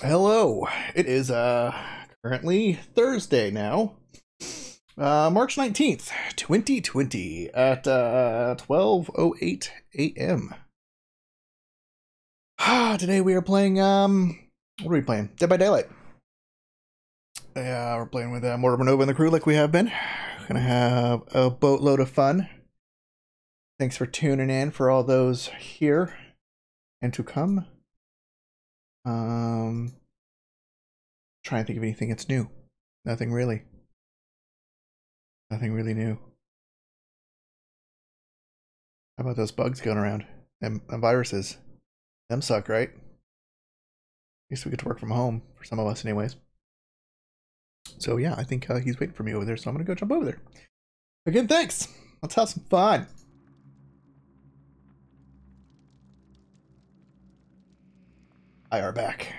Hello. It is uh currently Thursday now. Uh March 19th, 2020 at uh 12:08 a.m. Ah, today we are playing um what are we playing? Dead by Daylight. Yeah, we're playing with uh, Mortimer Nova and the crew like we have been. Gonna have a boatload of fun. Thanks for tuning in for all those here and to come. Um, trying to think of anything that's new. Nothing really. Nothing really new. How about those bugs going around? And, and viruses. Them suck, right? At least we get to work from home, for some of us anyways. So yeah, I think uh, he's waiting for me over there, so I'm gonna go jump over there. Again, thanks! Let's have some fun! I are back.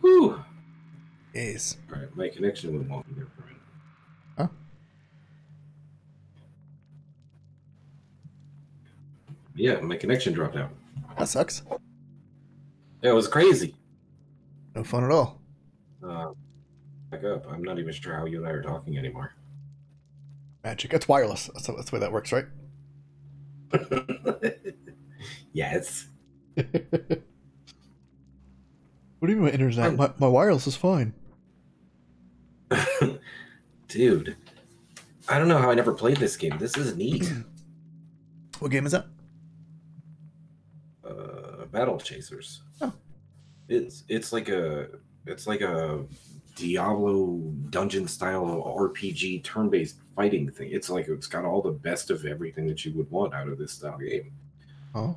Whew. Is. All right, my connection went wonky there for a minute. Huh? Yeah, my connection dropped out. That sucks. Yeah, it was crazy. No fun at all. Uh, back up. I'm not even sure how you and I are talking anymore. Magic. It's wireless. That's, that's the way that works, right? yes. what do you mean my internet? My, my wireless is fine. Dude, I don't know how I never played this game. This is neat. What game is that? uh, Battle Chasers. Oh. It's it's like a it's like a Diablo dungeon style RPG turn based fighting thing. It's like it's got all the best of everything that you would want out of this style game. Oh,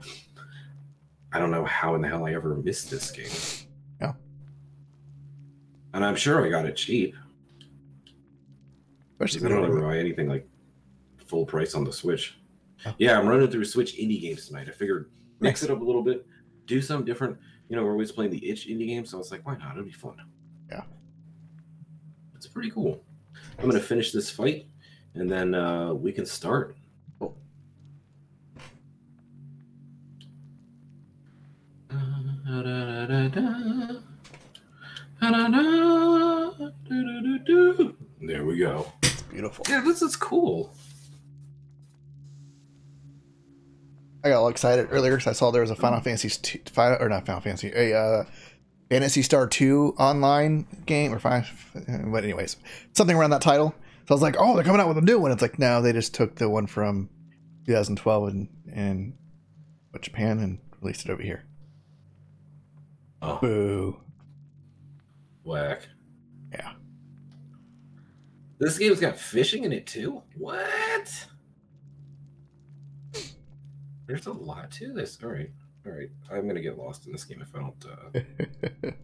I don't know how in the hell I ever missed this game. Yeah. And I'm sure I got it cheap. especially I don't ever buy anything like full price on the Switch. Oh. Yeah, I'm running through Switch indie games tonight. I figured mix it up a little bit, do something different. You know, we're always playing the itch indie games, so I was like, why not? It'll be fun. Yeah. It's pretty cool. I'm gonna finish this fight and then uh we can start. Cool. There we go. It's beautiful. Yeah, this is cool. I got all excited earlier because I saw there was a Final Fantasy two, Final, or not Final Fantasy, a uh, Phantasy Star Two online game or five. But anyways, something around that title. So I was like, oh, they're coming out with a new one. It's like no, they just took the one from 2012 and and Japan and released it over here. Oh, Boo. whack. Yeah. This game's got fishing in it too. What? There's a lot to this. All right, all right. I'm gonna get lost in this game if I don't. Uh, if I don't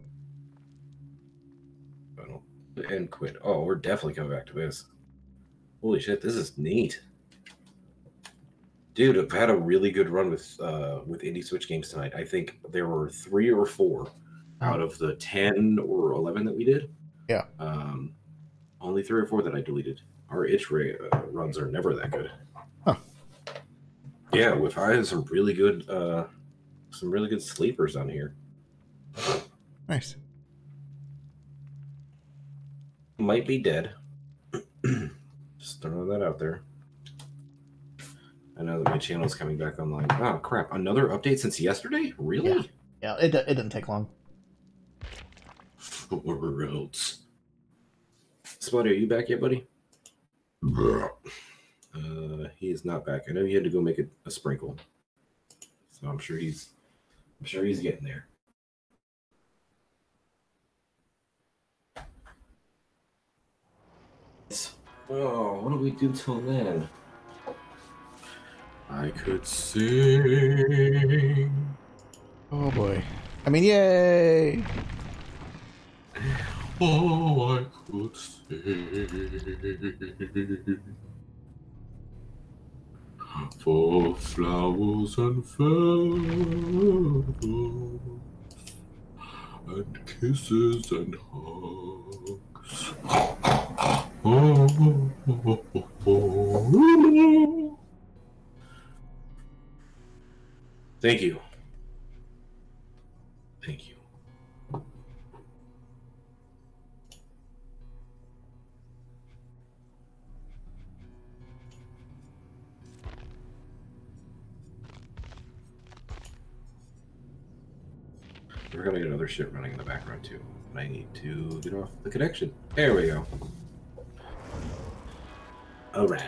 and quit. Oh, we're definitely coming back to this. Holy shit, this is neat, dude. I've had a really good run with uh, with indie Switch games tonight. I think there were three or four out of the ten or eleven that we did. Yeah. Um, only three or four that I deleted. Our itch ra- uh, runs are never that good. Huh. Yeah, with I had some really good, uh, some really good sleepers on here. nice. Might be dead. Just throwing that out there. I know that my channel is coming back online. Oh crap! Another update since yesterday? Really? Yeah, yeah it it didn't take long. Or else. Spuddy, are you back yet, buddy? Uh, he is not back. I know you had to go make a, a sprinkle, so I'm sure he's, I'm sure he's getting there. Oh, what do we do till then? I could sing. Oh boy. I mean, yay! Oh, I could sing. for flowers and feathers, and kisses and hugs. Thank you. Thank you. We're gonna get another shit running in the background too. I need to get off the connection. There we go. Alright.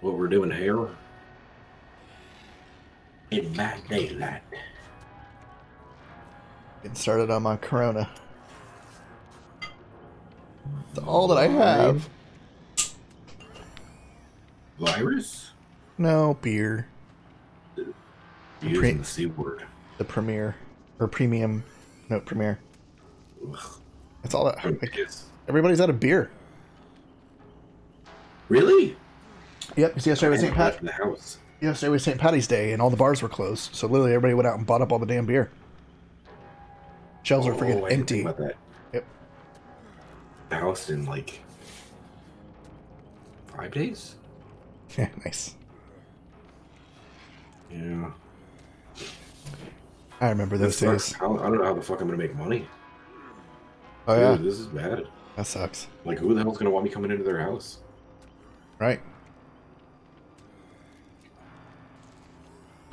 What we're doing here in my daylight. Getting started on my Corona. It's all that I have. Virus? No beer. Using Pre- the C word. The premiere or premium. No premiere. That's all that. Like, everybody's out of beer. Really? Yep. 'cause yesterday was St. Pat. the house. Yesterday was St. Patty's Day, and all the bars were closed. So literally, everybody went out and bought up all the damn beer. Shelves are Oh, freaking I empty. About that. Yep. The house in like five days. Yeah, nice. Yeah. I remember those days. I don't know how the fuck I'm gonna make money. Oh yeah, this is bad. that sucks. Like, who the hell's gonna want me coming into their house? Right.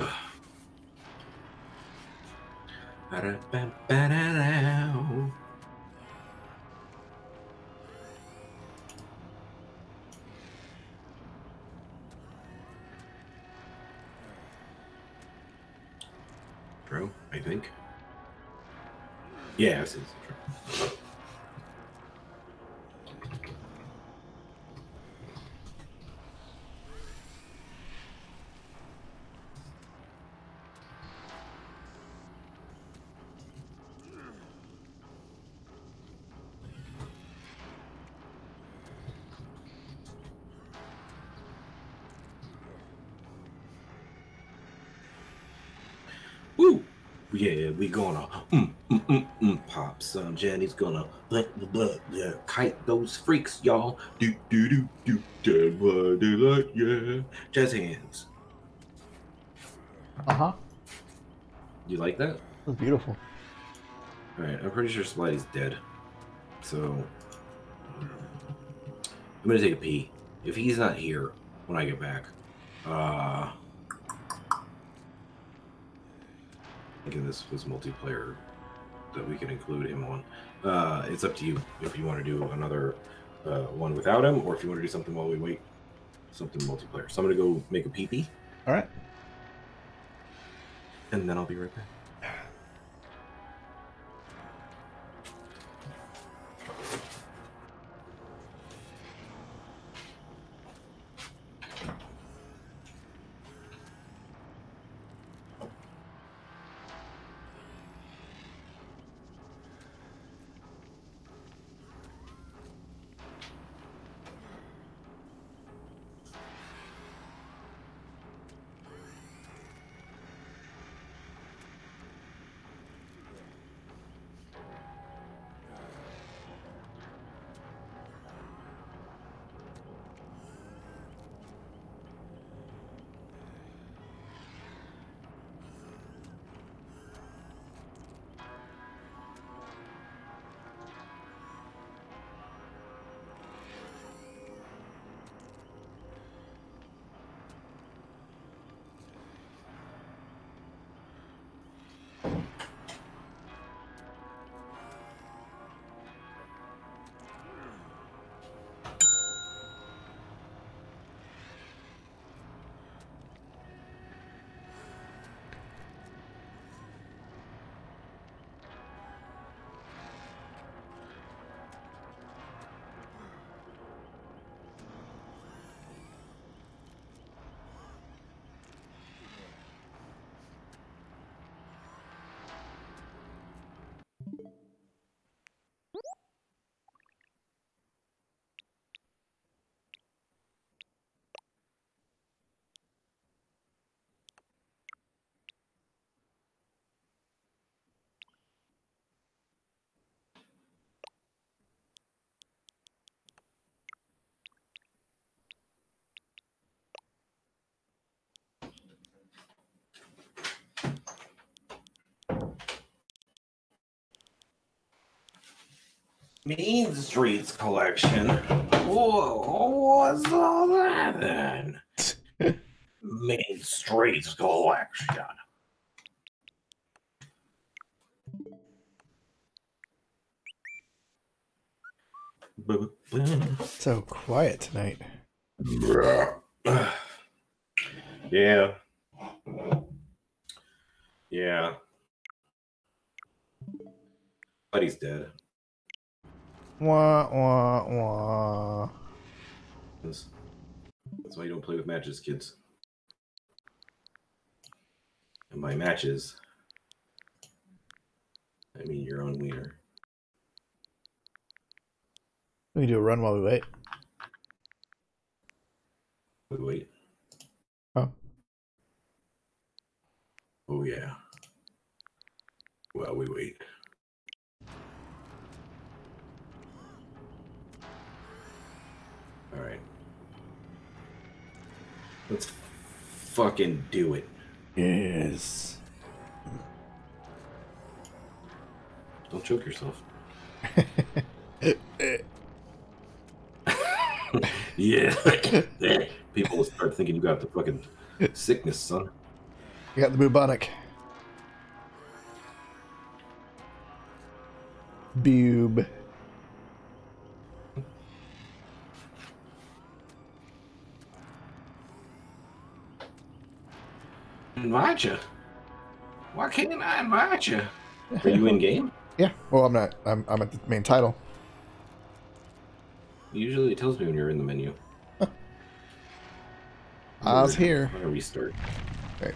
Ba-da-ba-ba-da-dow. Yeah, this is true. Woo! Yeah, we gonna Jenny's gonna let the blood yeah, kite those freaks, y'all. Do do do do do what do like yeah. Jazz hands. Uh huh. You like that? That's beautiful. All right, I'm pretty sure Splatty's dead. So I'm gonna take a pee. If he's not here when I get back, uh, thinking this was multiplayer that we can include him on. Uh, it's up to you if you want to do another uh, one without him, or if you want to do something while we wait, something multiplayer. So I'm gonna go make a pee pee, All right. and then I'll be right back. Mean Streets collection. Whoa, what's all that then? Main Streets collection. So quiet tonight. yeah. Yeah. Buddy's dead. Wah wah wah. That's, that's why you don't play with matches, kids. And by matches, I mean your own wiener. We do a run while we wait. We wait. Oh. Oh yeah. Well, we wait. All right. Let's fucking do it. Yes. Don't choke yourself. yeah. People will start thinking you got the fucking sickness, son. You got the bubonic. Boob. Invite you. Why can't I invite you? Are you in game? Yeah. Well, I'm not. I'm, I'm at the main title. Usually it tells me when you're in the menu. I was here. I'm gonna restart. Right.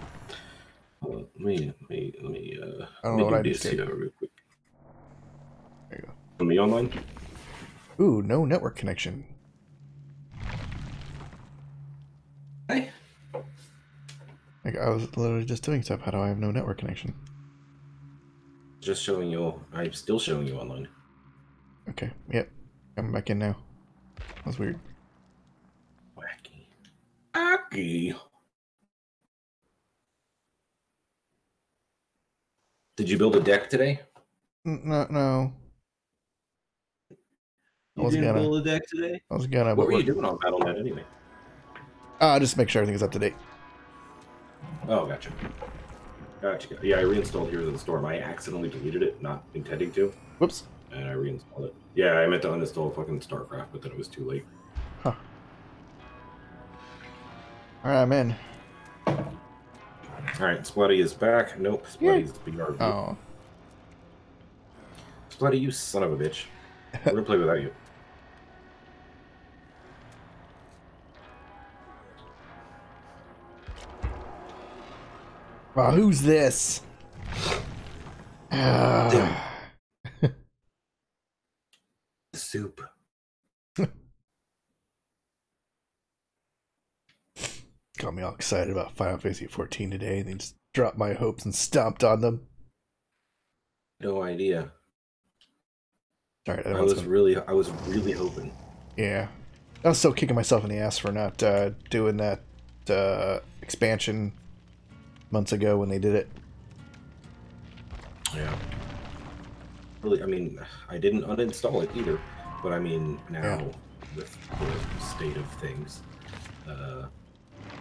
Hold on, let me let me let me uh I don't let know me what I do just this did. here real quick. There you Put me online? Ooh, no network connection. Hey. Like I was literally just doing stuff. How do I have no network connection? Just showing you I'm still showing you online. Okay. Yep. I'm back in now. That's weird. Wacky. Wacky. Did you build a deck today? N- No, no. I You was didn't gonna. build a deck today? I was gonna. What were you doing on Battle.net anyway? Uh, just make sure everything is up to date. Oh, gotcha. Gotcha. Yeah, I reinstalled Heroes of the Storm. I accidentally deleted it, not intending to, Whoops. and I reinstalled it. Yeah, I meant to uninstall fucking StarCraft, but then it was too late. Huh. All right, I'm in. All right, Splutty is back. Nope, Splutty's BRB. Oh, Splutty, you son of a bitch. We're gonna play without you. Wow. Who's this? Ah. Soup. got me all excited about Final Fantasy 14 today, and then just dropped my hopes and stomped on them. No idea. Sorry, I I was was really, I was really hoping. yeah. I was still kicking myself in the ass for not uh, doing that uh, expansion months ago when they did it. Yeah. Really, I mean, I didn't uninstall it either, but I mean, now Yeah. with the state of things, uh,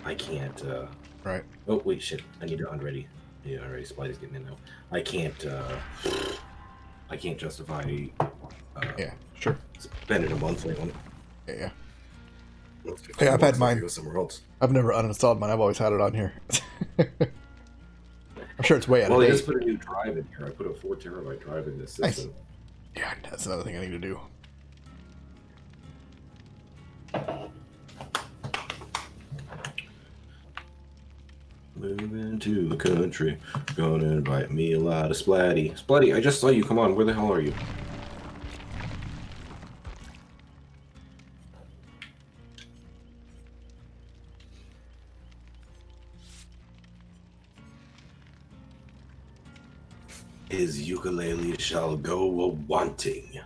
I can't. Uh, Right. oh wait, shit! I need to unready. Yeah, already. Spidey's getting in now. I can't. Uh, I can't justify. Uh, Yeah. Sure. spending a monthly on it. Yeah. yeah. Let's Yeah, I've had go mine. somewhere else. I've never uninstalled mine. I've always had it on here. I'm sure it's way out Well, of I date. just put a new drive in here. I put a four terabyte drive in this Nice. system. Yeah, that's another thing I need to do. Moving to the country, gonna invite me a lot of Splatty. Splatty, I just saw you. Come on, where the hell are you? his ukulele shall go a wanting.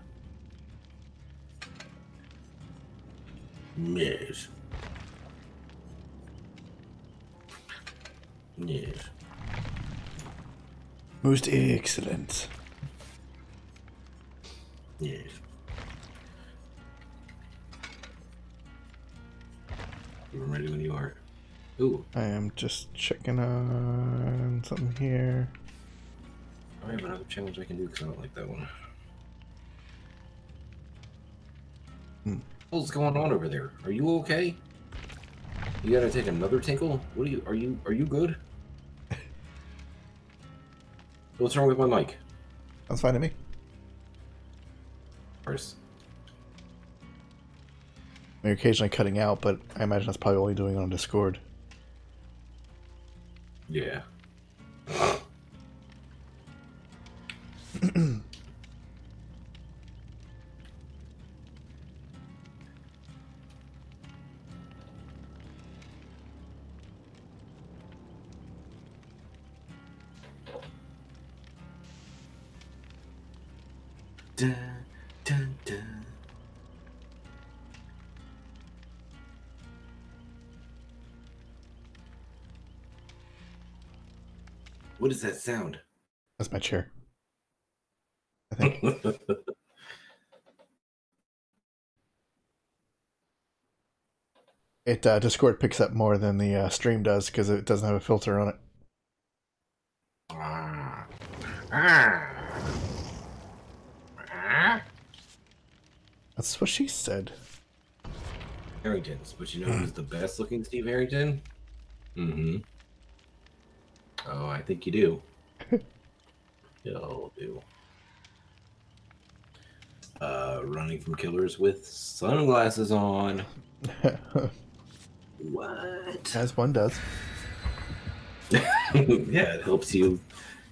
Yes. Yes. Most excellent. Yes. I'm ready when you are. Ooh. I am just checking on something here. I have another challenge I can do because I don't like that one. Hmm. What's going on over there? Are you okay? You gotta take another tinkle? What are you? Are you? Are you good? What's wrong with my mic? That's fine to me. Course. You're occasionally cutting out, but I imagine that's probably only doing it on Discord. Yeah. Dun, dun, dun. What is that sound? That's my chair. It uh, Discord picks up more than the uh, stream does because it doesn't have a filter on it. Ah. Ah. Ah. That's what she said. Harrington's, but you know who's the best looking Steve Harrington? Mm-hmm. Oh, I think you do. You'll do. Uh, running from killers with sunglasses on. What? As one does. yeah, it helps you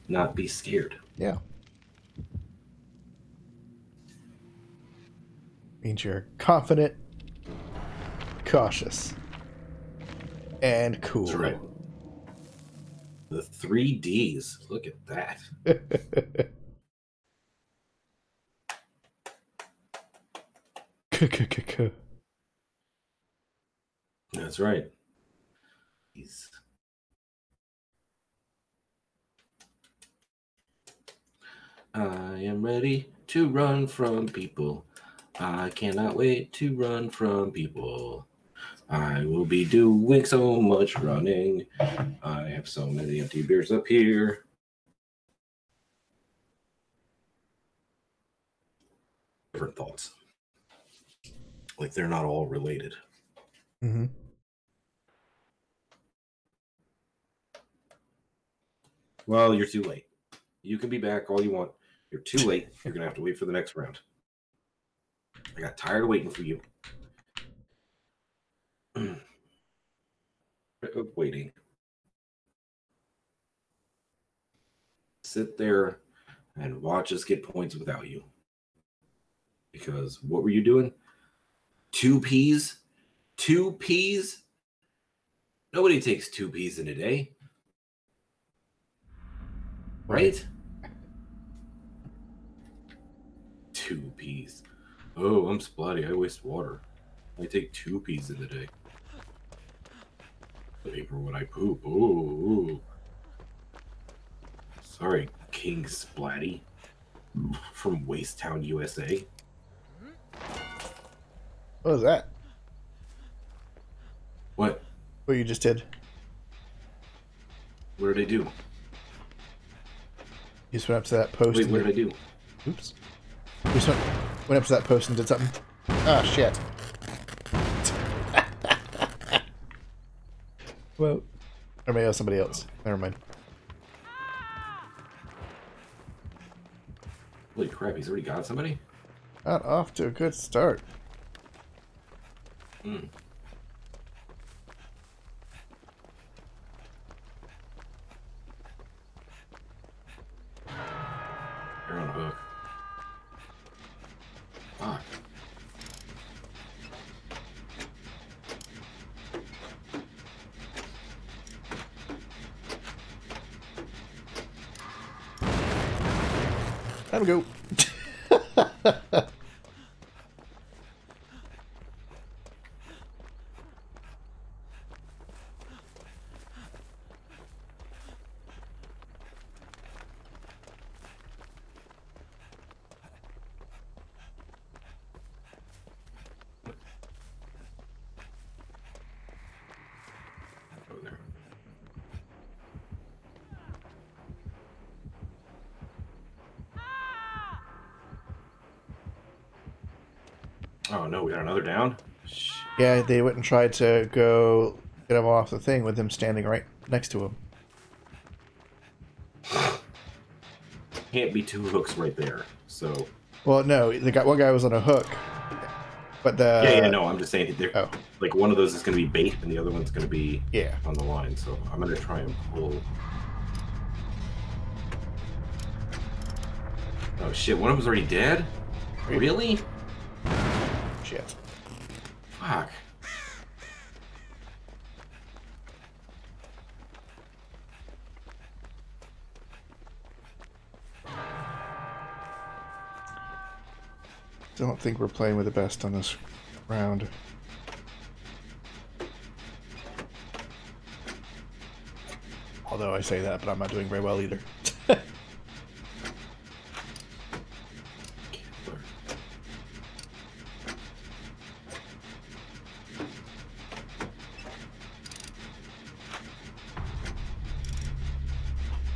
not be scared. Yeah. Means you're confident, cautious, and cool. That's right. The three D's. Look at that. That's right. I am ready to run from people. I cannot wait to run from people. I will be doing so much running. I have so many empty beers up here. Different thoughts. Like they're not all related. Mm-hmm. Well, you're too late. You can be back all you want. You're too late. You're gonna have to wait for the next round. I got tired of waiting for you. Of waiting. Sit there and watch us get points without you. Because what were you doing? Two peas? Two peas? Nobody takes two peas in a day. Right? Two peas. Oh, I'm splatty. I waste water. I take two peas in a day. Paper when I poop. Ooh. Sorry, King Splatty from Wastetown, USA. What was that? What? What you just did? What did I do? You just went up to that post. Wait, what did I do? Oops. You just went, went up to that post and did something. Ah, shit. well, or maybe it was somebody else. Never mind. Holy crap, he's already got somebody? Got off to a good start. Hmm. Another down. Yeah, they went and tried to go get him off the thing with him standing right next to him. Can't be two hooks right there. So Well, no, the guy, one guy was on a hook, but the yeah, yeah, no, I'm just saying they're oh like one of those is going to be bait and the other one's going to be yeah, on the line. So I'm going to try and pull. Oh shit! One of them's already dead. Really? shit. Fuck. Don't think we're playing with the best on this round. Although I say that, but I'm not doing very well either.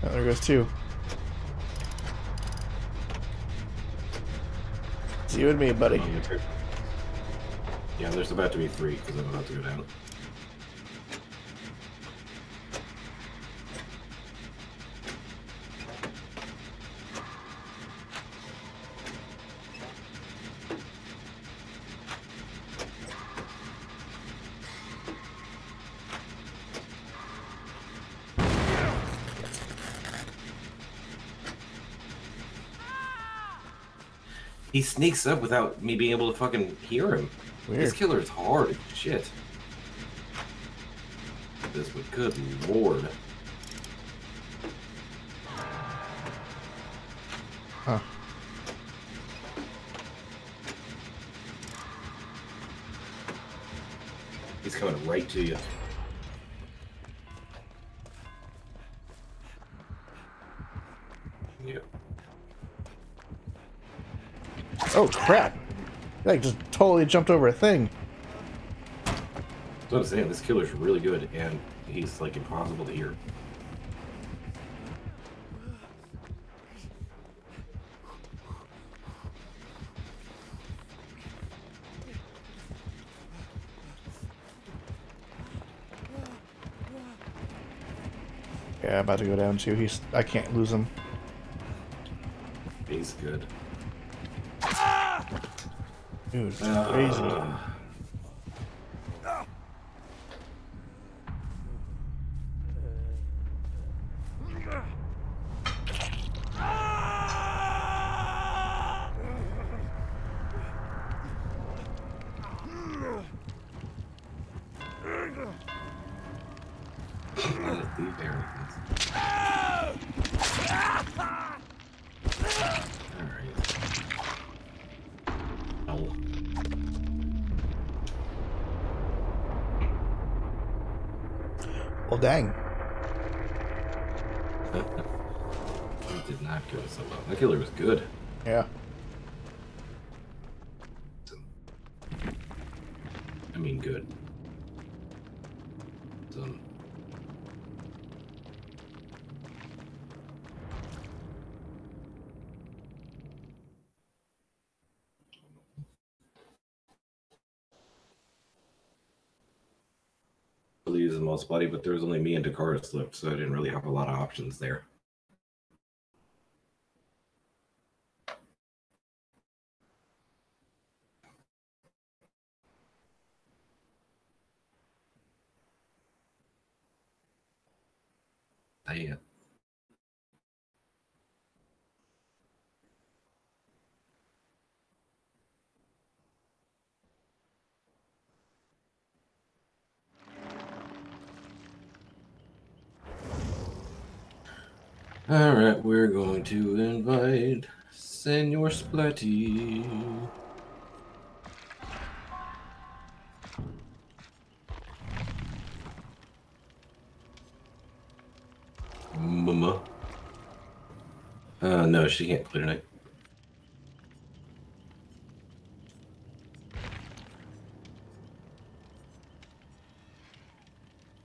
Oh, there goes two. You and me, buddy. Yeah, there's about to be three because I'm about to go down. He sneaks up without me being able to fucking hear him. This killer is hard. Shit. This, but good lord. Huh. He's coming right to you. Oh crap! Like just totally jumped over a thing. That's what I'm saying. This killer's really good, and he's like impossible to hear. Yeah, I'm about to go down too. He's I can't lose him. He's good. Dude, it's uh, crazy. Uh, leave arrogance. Alright. No. Well, dang. It did not go so well. That killer was good. Yeah. I mean, good. Um, but there was only me and Dakarus left, so I didn't really have a lot of options there. Damn. All right, we're going invite Senor Splatty. Mama. Uh, no, she can't play tonight.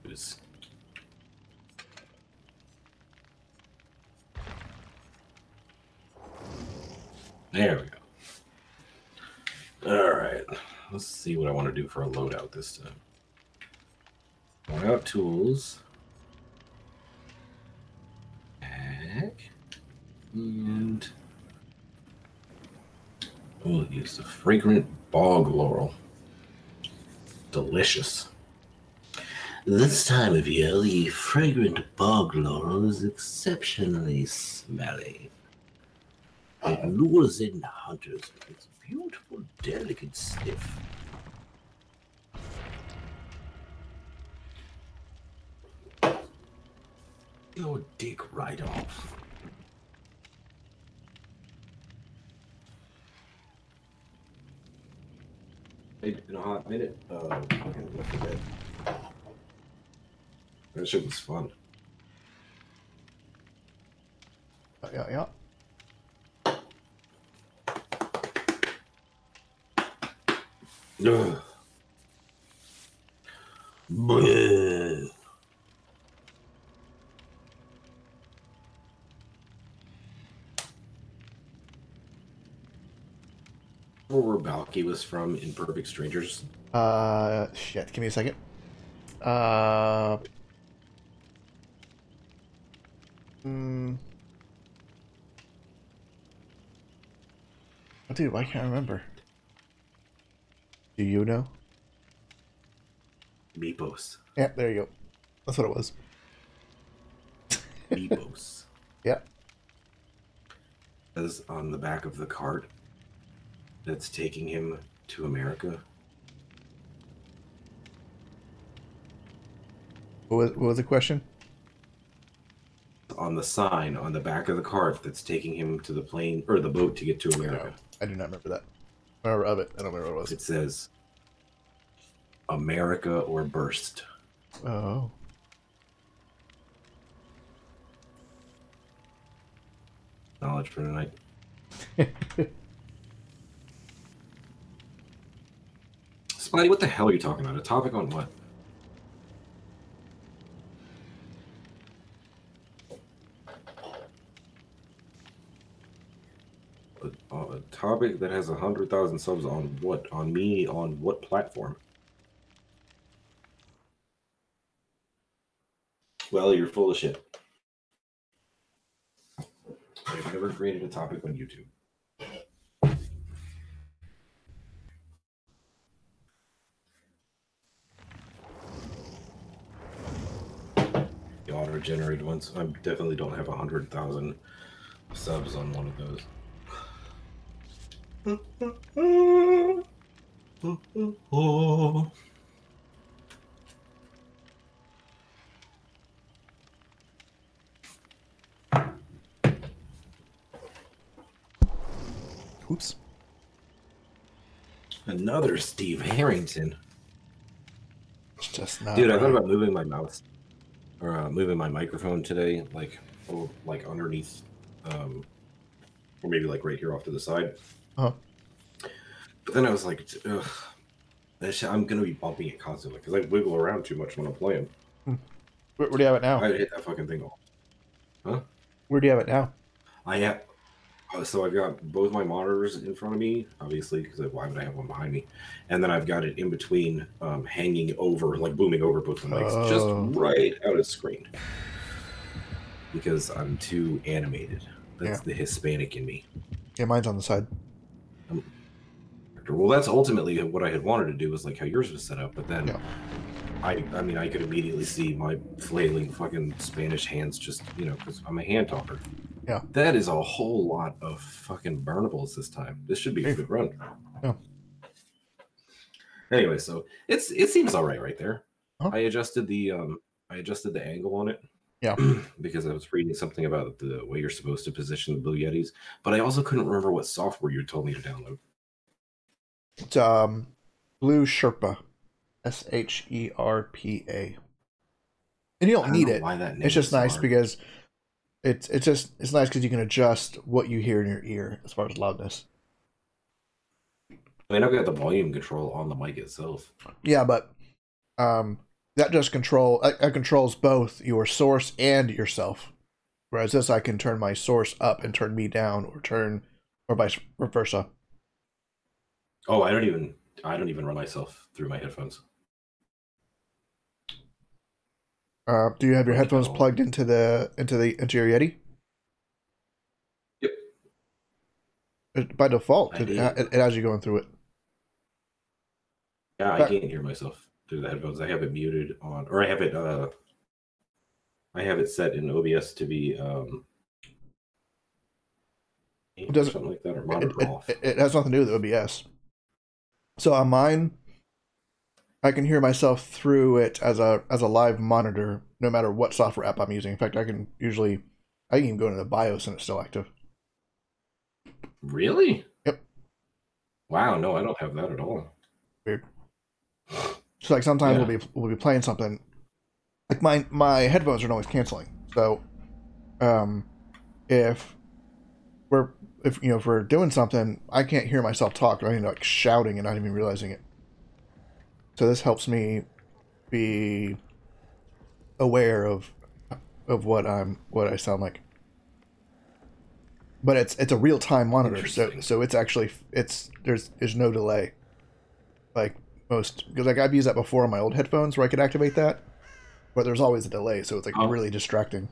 Oops. There we go. All right. Let's see what I want to do for a loadout this time. Loadout tools. And we'll use the fragrant bog laurel. Delicious. This time of year, the fragrant bog laurel is exceptionally smelly. It lures in hunters with its beautiful, delicate sniff. Your dick right off. Hey, in a hot minute. Uh, fucking Left 4 Dead. That shit was fun. Yeah, yeah. Ugh. Bleh. Where Balki was from in Perfect Strangers. Uh, shit. Give me a second. Uh. Mm, oh, dude, why can't I remember? Do you know? Mypos. Yeah, there you go. That's what it was. Mypos. Yeah. Says on the back of the cart that's taking him to America. What was, what was the question? On the sign on the back of the cart that's taking him to the plane or the boat to get to America. I do not remember that. I remember of it. I don't remember what it It says America or burst. Oh. Knowledge for tonight. Spidey, what the hell are you talking about? A topic on what? A, a topic that has a hundred thousand subs on what? On me? On what platform? Well, you're full of shit. I've never created a topic on YouTube. The auto-generated ones. I definitely don't have a hundred thousand subs on one of those. Oops. Another Steve Harrington. It's just not. Dude, I thought about moving my mouse or uh, moving my microphone today, like oh, like underneath, um, or maybe like right here off to the side. Uh-huh. But then I was like, ugh, shit, I'm gonna be bumping it constantly because I wiggle around too much when I'm playing. Where, where do you have it now? I hit that fucking thing off. Where do you have it now? I have. Uh, so I've got both my monitors in front of me, obviously, because why would I have one behind me? And then I've got it in between, um, hanging over, like booming over both the mics, Oh. just right out of screen. Because I'm too animated. That's Yeah. the Hispanic in me. Yeah, mine's on the side. Well, that's ultimately what I had wanted to do, was like how yours was set up. But then, Yeah. I, I mean, I could immediately see my flailing fucking Spanish hands, just you know, because I'm a hand talker. Yeah. That is a whole lot of fucking burnables this time. This should be a good run. Yeah. Anyway, so it's it seems all right right there. Uh-huh. I adjusted the um I adjusted the angle on it. Yeah. because I was reading something about the way you're supposed to position the Blue Yetis, but I also couldn't remember what software you told me to download. It's um, Blue Sherpa, S H E R P A. And you don't don't need it. Why that name It's just nice hard. because it's it's just it's nice because you can adjust what you hear in your ear as far as loudness. I mean, I've got the volume control on the mic itself. Yeah, but um, that just control that controls both your source and yourself. Whereas this, I can turn my source up and turn me down, or turn or vice versa. Oh, I don't even I don't even run myself through my headphones. Uh, do you have your headphones plugged into the into the into your Yeti? Yep. It- By default, it, it, it has you going through it. Yeah, I can't hear myself through the headphones. I have it muted on, or I have it. uh I have it set in OBS to be um It doesn't- something like that, or monitor it, off. it, it has nothing to do with OBS. So on mine, I can hear myself through it as a as a live monitor, no matter what software app I'm using. In fact, I can usually I can even go into the BIOS and it's still active. Really? Yep. Wow, no, I don't have that at all. So like sometimes Yeah. we'll be we'll be playing something. Like my my headphones are always canceling. So um if we're if you know if we're doing something, I can't hear myself talk or I'm like shouting and not even realizing it. So this helps me be aware of of what I'm what I sound like. But it's it's a real time monitor, so so it's actually it's there's there's no delay. Like most because like I've used that before on my old headphones where I could activate that, but there's always a delay, so it's like Oh. really distracting.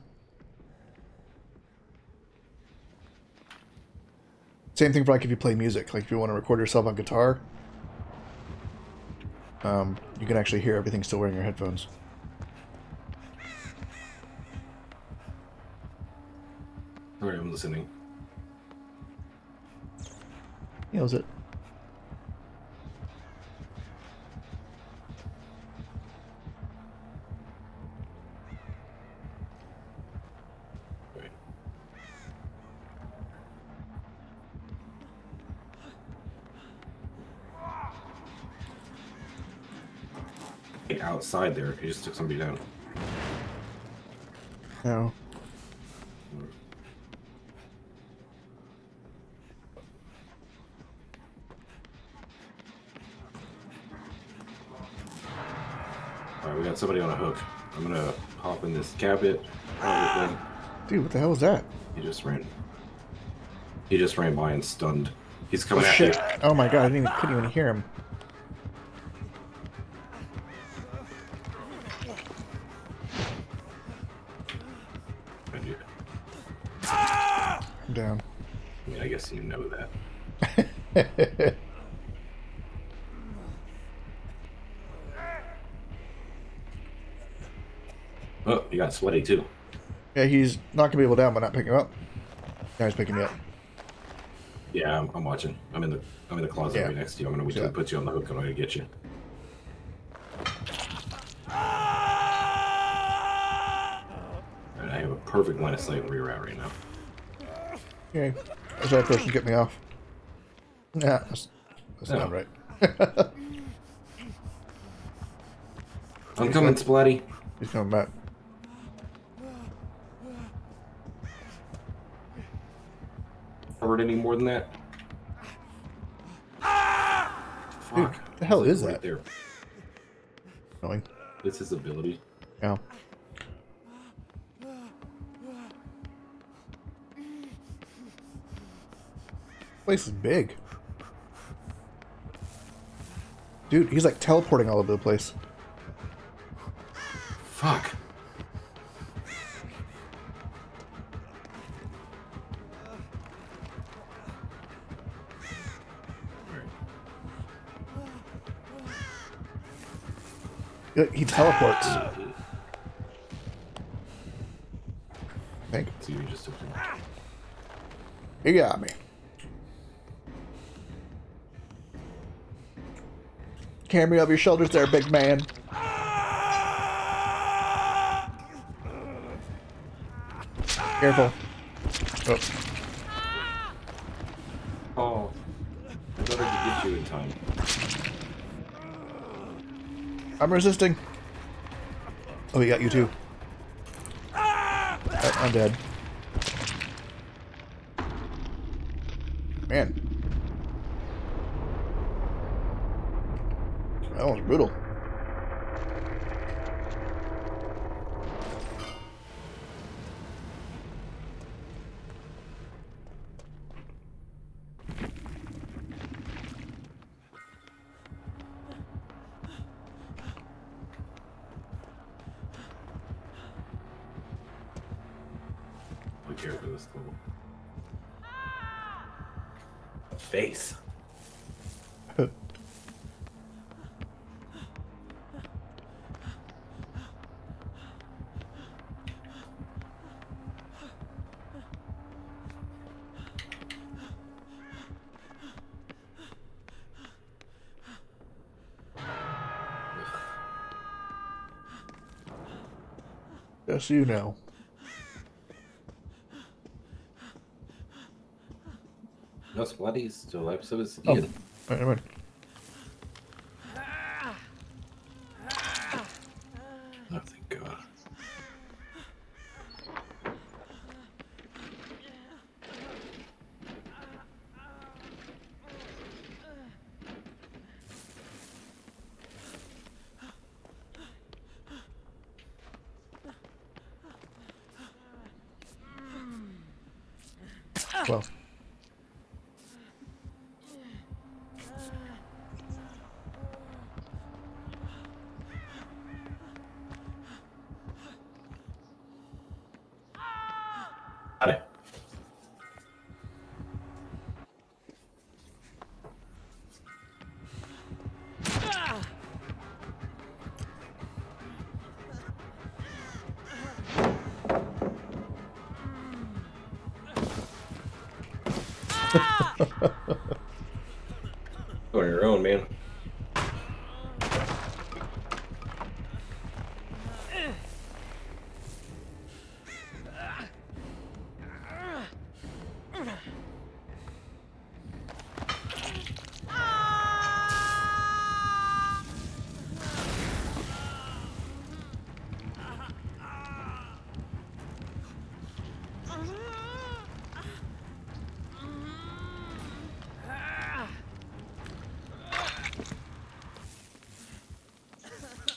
Same thing for like if you play music, like if you want to record yourself on guitar, um, you can actually hear everything still wearing your headphones. All right, I'm listening. Nails it. Outside there, he just took somebody down. No. All right, we got somebody on a hook. I'm gonna hop in this cabinet. Dude, what the hell was that? He just ran. He just ran by and stunned. He's Oh coming at shit! you. Oh my god! I didn't even, couldn't even hear him. Sweaty too. yeah, he's not gonna be able to down, by not picking him up. Now he's picking me up. Yeah, I'm, I'm watching. I'm in the I'm in the closet Yeah. right next to you. I'm gonna wait till Yeah. I put you on the hook. I'm gonna get you. And I have a perfect line of sight where you're at right now. Okay, that's that person get me off. Yeah, that's, that's Yeah. not oh. right. I'm coming, Splatty. he's coming back. Heard any more than that? Dude, Fuck. the hell is right that? there? Annoying. It's his ability. Yeah. Place is big. Dude, he's like teleporting all over the place. Teleports. I think. See, you just took him. He got me. Carry me over your shoulders there, big man. Careful. Oh, Oh. I thought I could get you in time. I'm resisting. Oh, he got you too. Oh, I'm dead. Man. That was brutal. So you know. No, Splatty's still alive, so is Oh. Ian. Wait, wait. Oh,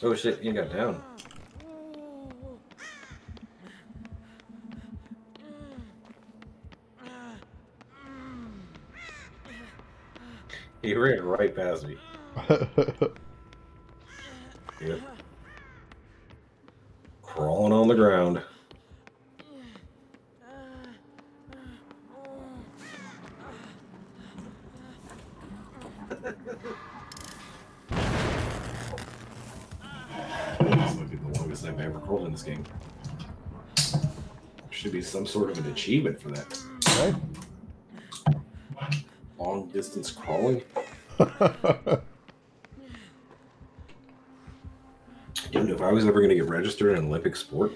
Oh shit, you got down. He ran right past me. some sort of an achievement for that. right? Long distance crawling. Dude, if I was ever going to get registered in Olympic sport,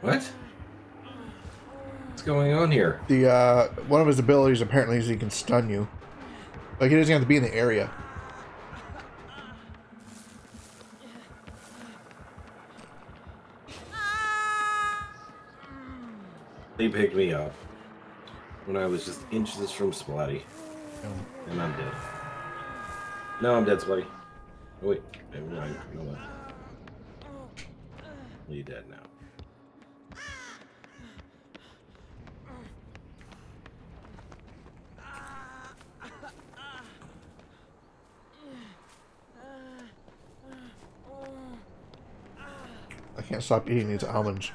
What? What's going on here? the uh, one of his abilities apparently is he can stun you. Like he doesn't have to be in the area. They picked me up when I was just inches from Splatty, and I'm dead. No, I'm dead, Splatty. Oh, wait, never mind. You know what? You dead now. Can't stop eating these almonds.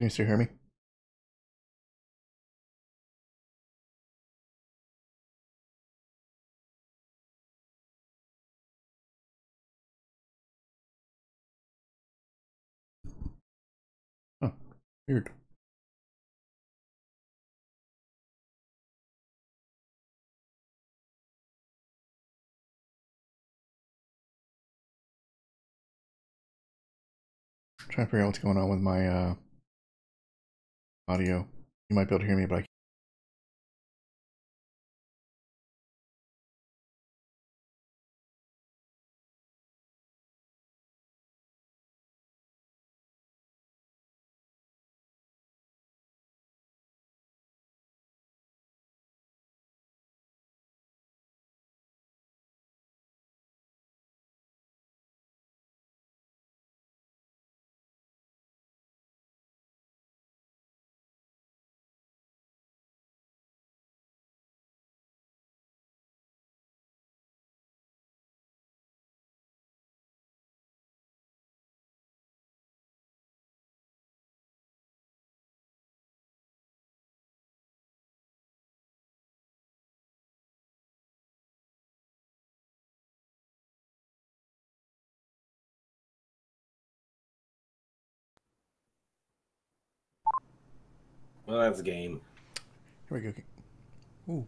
You still hear me? Huh. Weird. trying to figure out what's going on with my uh, audio. You might be able to hear me, but I Well, that's a game. here we go. Ooh,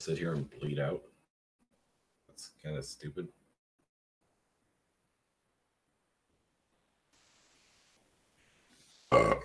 Sit here and bleed out. That's kind of stupid. Uh,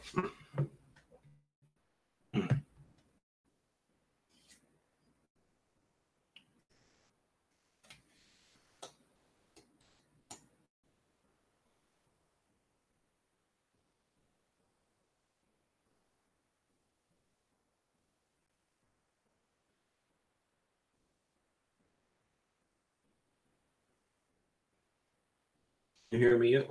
You hear me yet?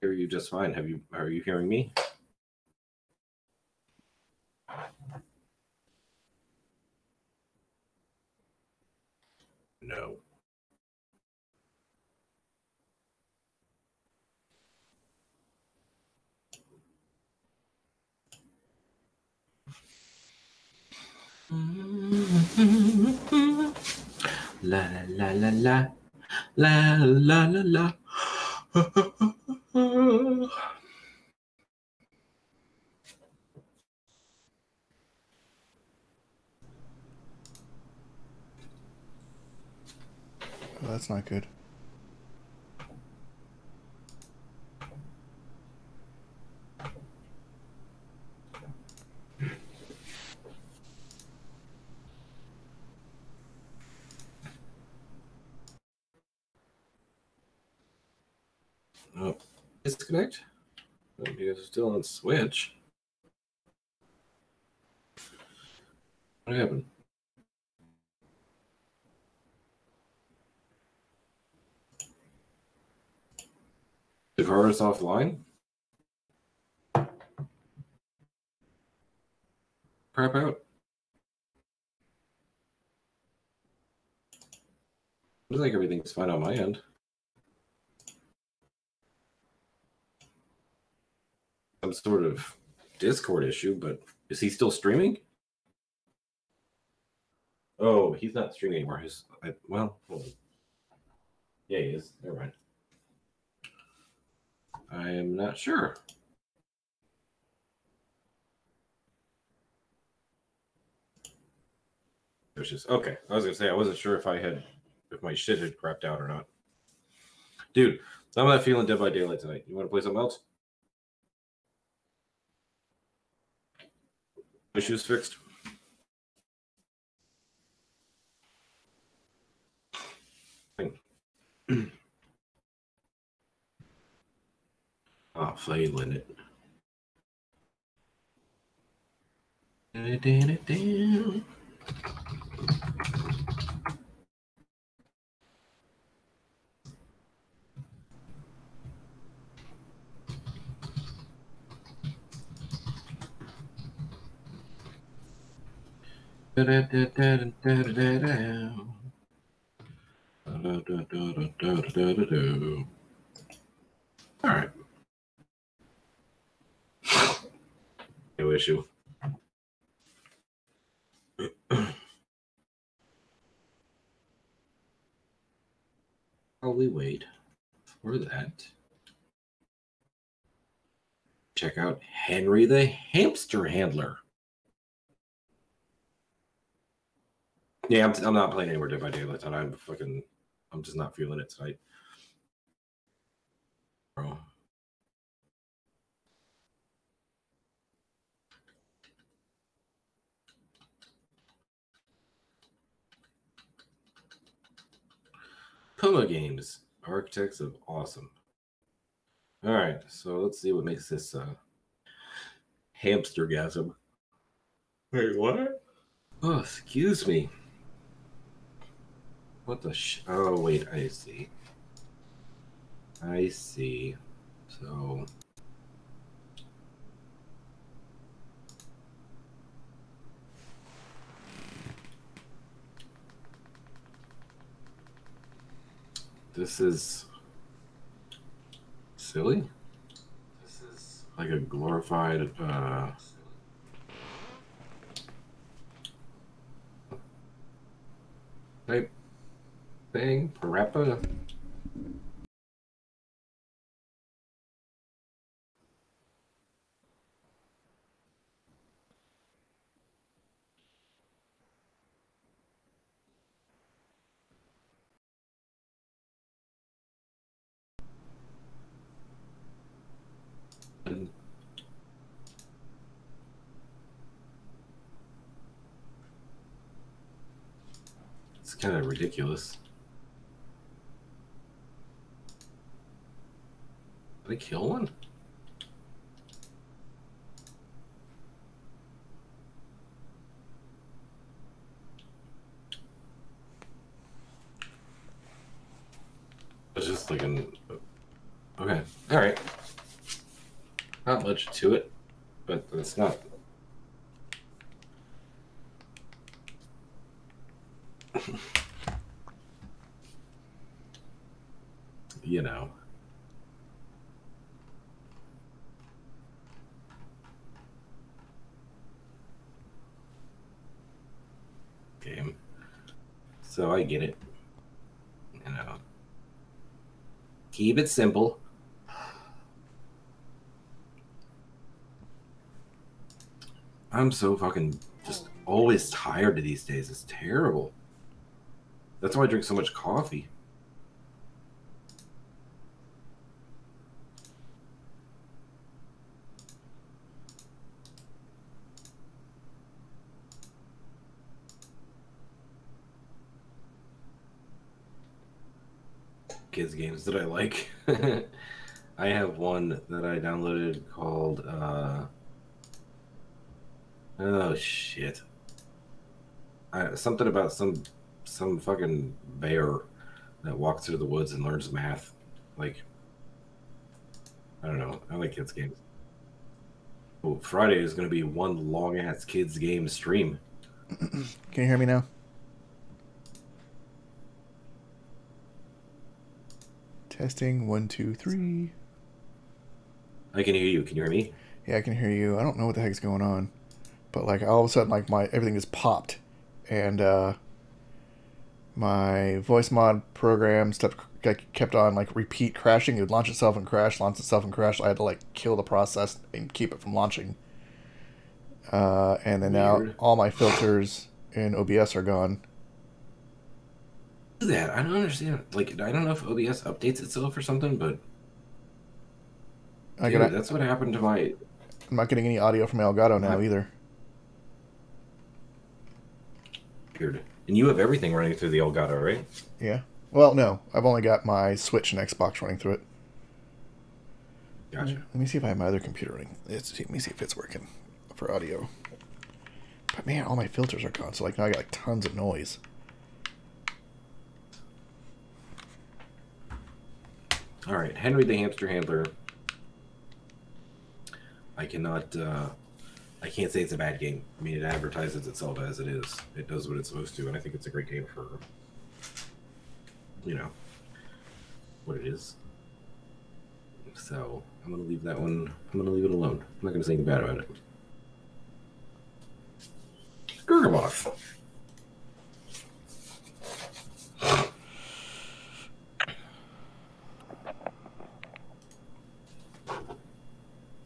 Hear you just fine. Have you? Are you hearing me? No. La la la la la la la la. oh, that's not good. Oh, disconnect. Oh, you guys are still on Switch. What happened? The car is offline? Crap out. Looks like everything's fine on my end. Some sort of Discord issue, but is he still streaming? Oh, he's not streaming anymore. His, I, well, yeah, he is. Never mind. I am not sure. Just okay. I was gonna say I wasn't sure if I had if my shit had crapped out or not. Dude, I'm not feeling Dead by Daylight tonight. You want to play something else? Issues fixed. Ah, failing it. All right. No issue. While we wait for that, check out Henry the Hamster Handler. Yeah, I'm, I'm not playing anywhere Dead by Daylight. and I'm fucking, I'm just not feeling it tonight. Bro. Puma Games, architects of awesome. All right, so let's see what makes this uh, hamster gasm. Wait, what? Oh, excuse me. What the sh? Oh, wait, I see. I see. So. This is silly. This is like a glorified uh thing, Parappa. It's kind of ridiculous. Did I kill one? It's just like an. Okay, all right. Not much to it, but it's not. you know. Game. So I get it. You know. Keep it simple. I'm so fucking just always tired these days. It's terrible. That's why I drink so much coffee. Kids games that I like. I have one that I downloaded called uh Oh shit. I, something about some some fucking bear that walks through the woods and learns math. Like I don't know. I like kids games. Friday is going to be one long ass kids game stream. Can you hear me now? Testing one, two, three. I can hear you. Can you hear me? Yeah, I can hear you. I don't know what the heck's going on, but like all of a sudden, like my everything is popped, and uh, my voice mod program stuff kept on like repeat crashing. It would launch itself and crash, launch itself and crash. I had to like kill the process and keep it from launching. Uh, and then now all my filters in OBS are gone. Do that. I don't understand. Like I don't know if OBS updates itself or something, but I got that's what happened to my. I'm not getting any audio from Elgato now either. Weird. And you have everything running through the Elgato, right? Yeah. Well, no, I've only got my Switch and Xbox running through it. Gotcha. Let me see if I have my other computer running. Let's see, let me see if it's working for audio. But man, all my filters are gone, so like now I got like tons of noise. All right, Henry the hamster handler. I cannot uh, I can't say it's a bad game. I mean, it advertises itself as it is. It does what it's supposed to, and I think it's a great game for, you know, what it is. So I'm gonna leave that one. I'm gonna leave it alone. I'm not gonna say anything bad about it. Gurgamoth.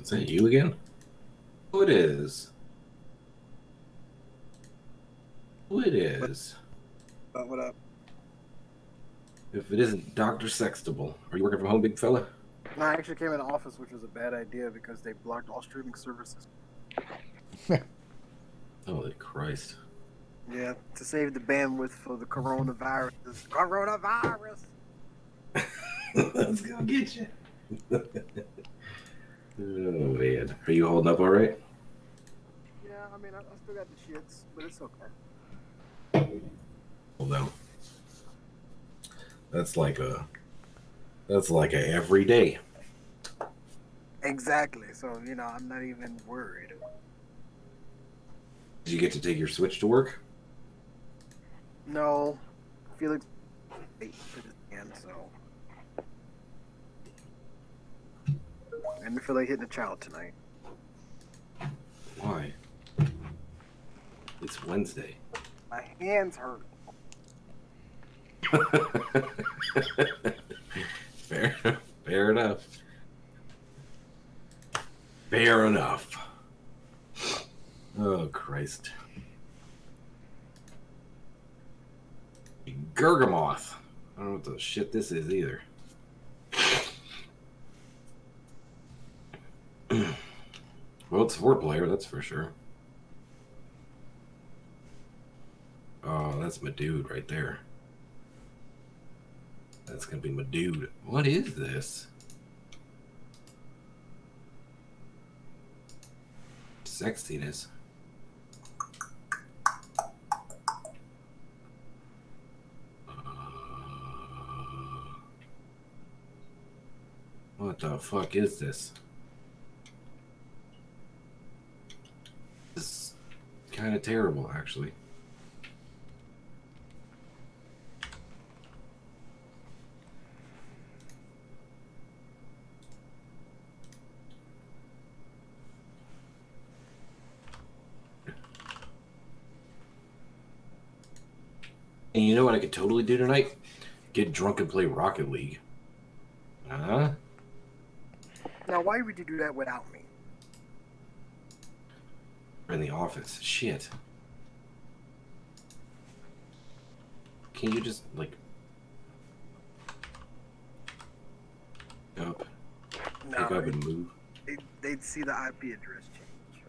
Is that you again? Who it is? Who it is? Uh, what up? If it isn't Dr. Sextable. Are you working from home, big fella? No, I actually came in the office, which was a bad idea because they blocked all streaming services. Holy Christ. Yeah, to save the bandwidth for the coronavirus. Coronavirus! Let's go get you. oh man. Are you holding up all right? Yeah, I mean, I, I still got the shits, but it's okay. Well no. That's like a that's like a every day. Exactly. So, you know, I'm not even worried. Did you get to take your switch to work? No, Felix for so. I didn't feel like hitting a child tonight. Why? It's Wednesday. My hands hurt. fair, fair enough. Fair enough. Oh Christ. Gurgamoth. I don't know what the shit this is either. well, it's four player, that's for sure. Oh, that's my dude right there. That's gonna be my dude. What is this? Sexiness. Uh, What the fuck is this? This is kind of terrible, actually. And you know what I could totally do tonight? Get drunk and play Rocket League. Huh? Now, why would you do that without me? In the office. Shit. Can you just like up, No, pick up, and move? they, they'd see the IP address change.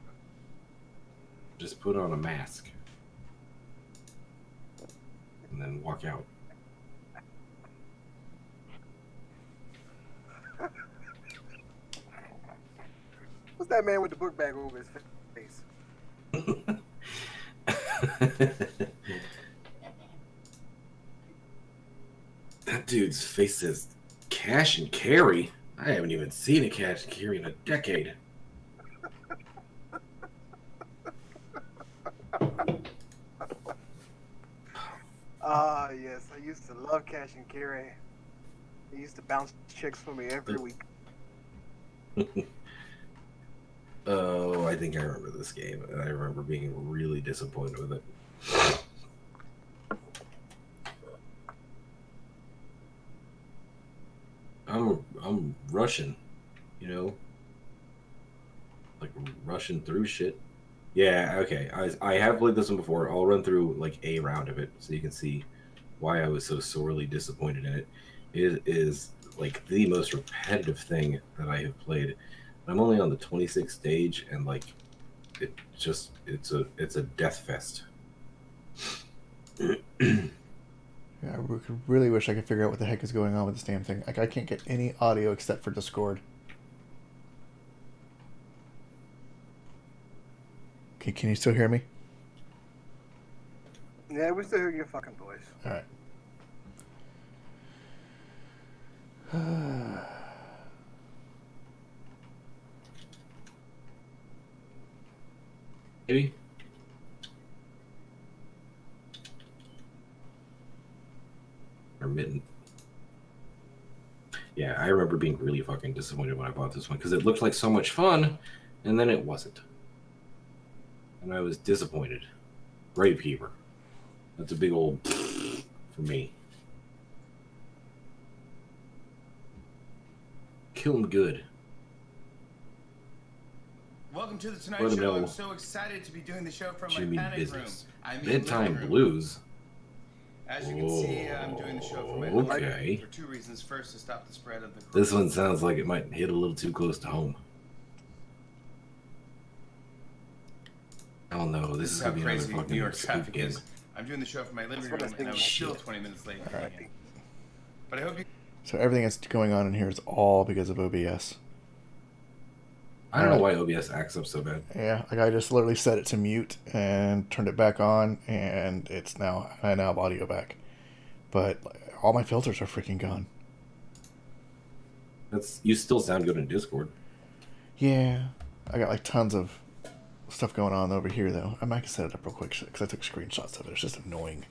Just put on a mask and then walk out. What's that man with the book bag over his face? that dude's face says cash and carry. I haven't even seen a cash and carry in a decade. Ah, yes, I used to love cash and carry. They used to bounce checks for me every week. Oh, I think I remember this game, and I remember being really disappointed with it. I'm I'm Russian, you know, like rushing through shit. Yeah, okay. I I have played this one before. I'll run through like a round of it so you can see why I was so sorely disappointed in it. It is like the most repetitive thing that I have played. I'm only on the 26th stage, and like, it just it's a it's a death fest. Yeah, I really wish I could figure out what the heck is going on with this damn thing. Like, I can't get any audio except for Discord. Okay, can you still hear me? Yeah, we still hear your fucking voice. All right. Maybe. Or mitten. Yeah, I remember being really fucking disappointed when I bought this one because it looked like so much fun, and then it wasn't. And I was disappointed. Gravekeeper. That's a big old for me. Kill him good. Welcome to the Tonight Let 'em Show. know. I'm so excited to be doing the show from Jimmy my panic business. room. I mean, living Bedtime room. blues. As you can see, I'm doing the show from my living Okay. room for two reasons. First, to stop the spread of the. This one sounds like it might hit a little too close to home. Oh no, this, This is is how gonna be crazy fucking New York spook traffic game. is. I'm doing the show from my living That's what I room, and I was thinking. still 20 minutes late. Alright. getting in. But I hope you. So everything that's going on in here is all because of OBS. I don't know uh, why OBS acts up so bad. Yeah, like I just literally set it to mute and turned it back on, and it's now I now have audio back. But all my filters are freaking gone. That's you still sound good in Discord. Yeah, I got like tons of stuff going on over here though. I might set it up real quick because I took screenshots of it. It's just annoying.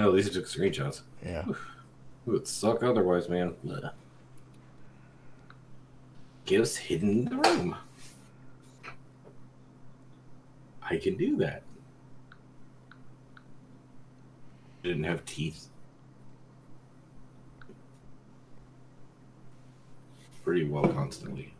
Oh, at least you took screenshots. Yeah. It would suck otherwise, man. Blech. Gifts hidden in the room. I can do that. Didn't have teeth. Pretty well constantly.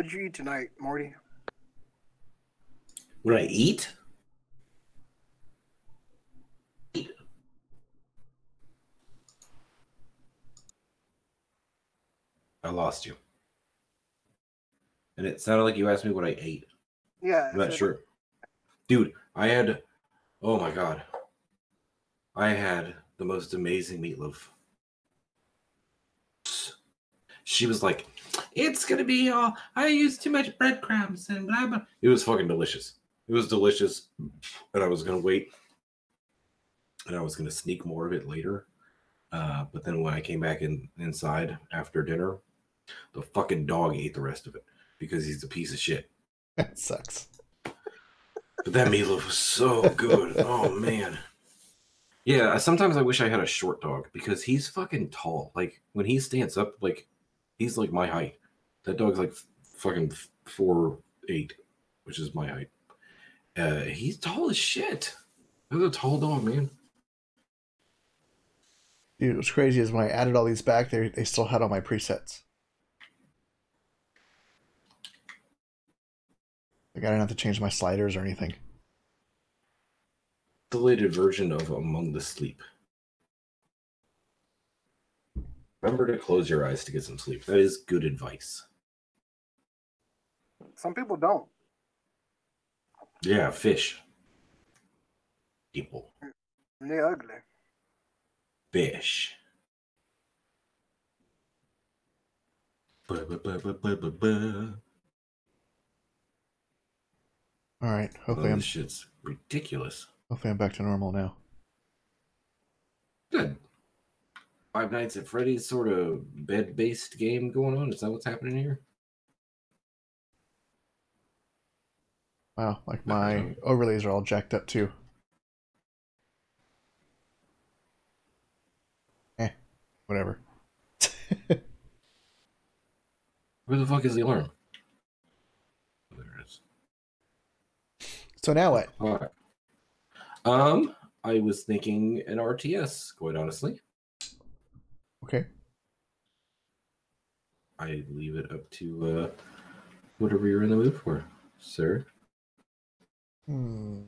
What did you eat tonight, Morty? Would I eat? I lost you. And it sounded like you asked me what I ate. Yeah. I'm not sure. Dude, I had oh my god. I had the most amazing meatloaf. She was like, it's gonna be all I used too much breadcrumbs and blah blah. It was fucking delicious. It was delicious. And I was gonna wait. And I was gonna sneak more of it later. Uh, but then when I came back in inside after dinner, the fucking dog ate the rest of it because he's a piece of shit. That sucks. But that meatloaf was so good. Oh man. Yeah, sometimes I wish I had a short dog because he's fucking tall. Like when he stands up, like he's like my height. That dog's like f- fucking four eight, which is my height. Uh, he's tall as shit. That's a tall dog, man. Dude, what's crazy is when I added all these back, they they still had all my presets. Like I didn't have to change my sliders or anything. Deleted version of Among the Sleep. Remember to close your eyes to get some sleep. That is good advice. Some people don't. Yeah, fish. People. They're ugly. fish. Ba, ba, ba, ba, ba, ba, ba. All right, Oh, hopefully I'm this shit's ridiculous. hopefully I'm back to normal now. Good. Five Nights at Freddy's sort of bed based game going on. Is that what's happening here? Wow, like my overlays are all jacked up too. Eh, whatever. Where the fuck is the alarm? There it is. So now what? Right. Um, I was thinking an RTS, quite honestly. Okay. I leave it up to uh, whatever you're in the mood for, sir. Hmm.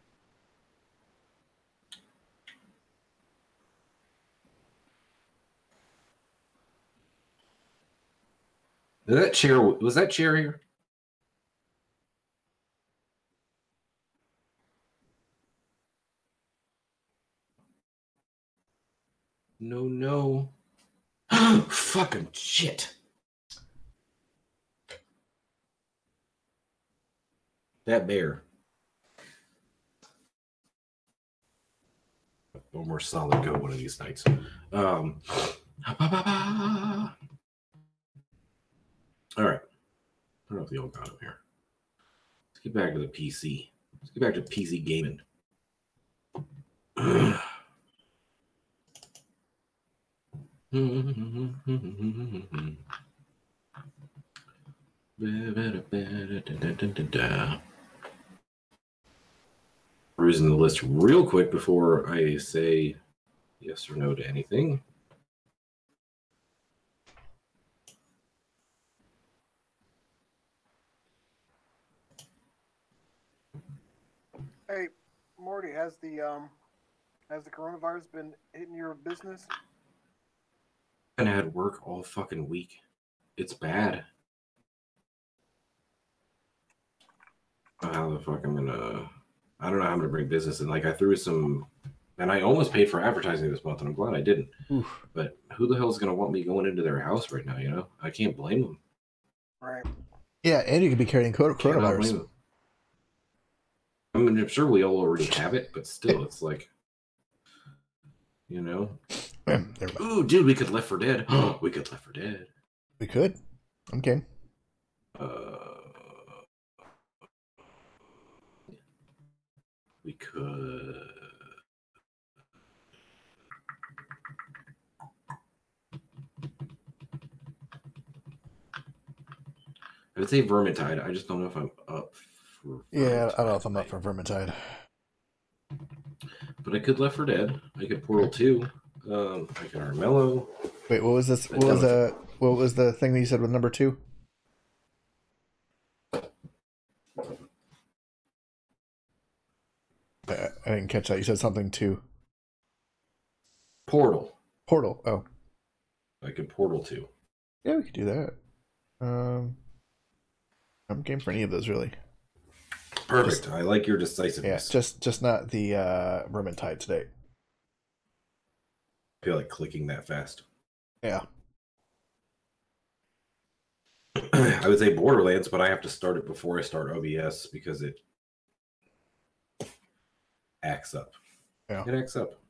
Did that chair was that chair here? No, no. Fucking shit. That bear. One more solid go one of these nights. Um, all right. I don't know if all got him here. Let's get back to the PC. Let's get back to PC gaming. Perusing the list real quick before I say yes or no to anything. Hey, Morty, has the um, has the coronavirus been hitting your business? And I had work all fucking week. It's bad. I don't know How the fuck I'm gonna? I don't know how I'm gonna bring business in. Like I threw some, and I almost paid for advertising this month, and I'm glad I didn't. Oof. But who the hell is gonna want me going into their house right now? You know, I can't blame them. Right. Yeah, and you could be carrying co- coronavirus. I mean, I'm sure we all already have it, but still, it's like, you know, Never mind. ooh, dude, we could Left 4 Dead. we could Left 4 Dead. We could. Okay. Uh, we could. I would say Vermintide. I just don't know if I'm up for. Yeah, I don't know if I'm up for Vermintide. But I could Left 4 Dead. I could Portal Two. Um, I could Armello. Wait, what was this? What was the what was the thing that you said with number two? I, didn't catch that. You said something to Portal. Portal. Oh, I could Portal Two. yeah, we could do that. Um, I'm game for any of those really. Perfect. I like your decisiveness. Yeah, just just not the uh Vermintide today. Feel like clicking that fast. Yeah. I would say Borderlands, but I have to start it before I start OBS because it acts up. Yeah. It acts up.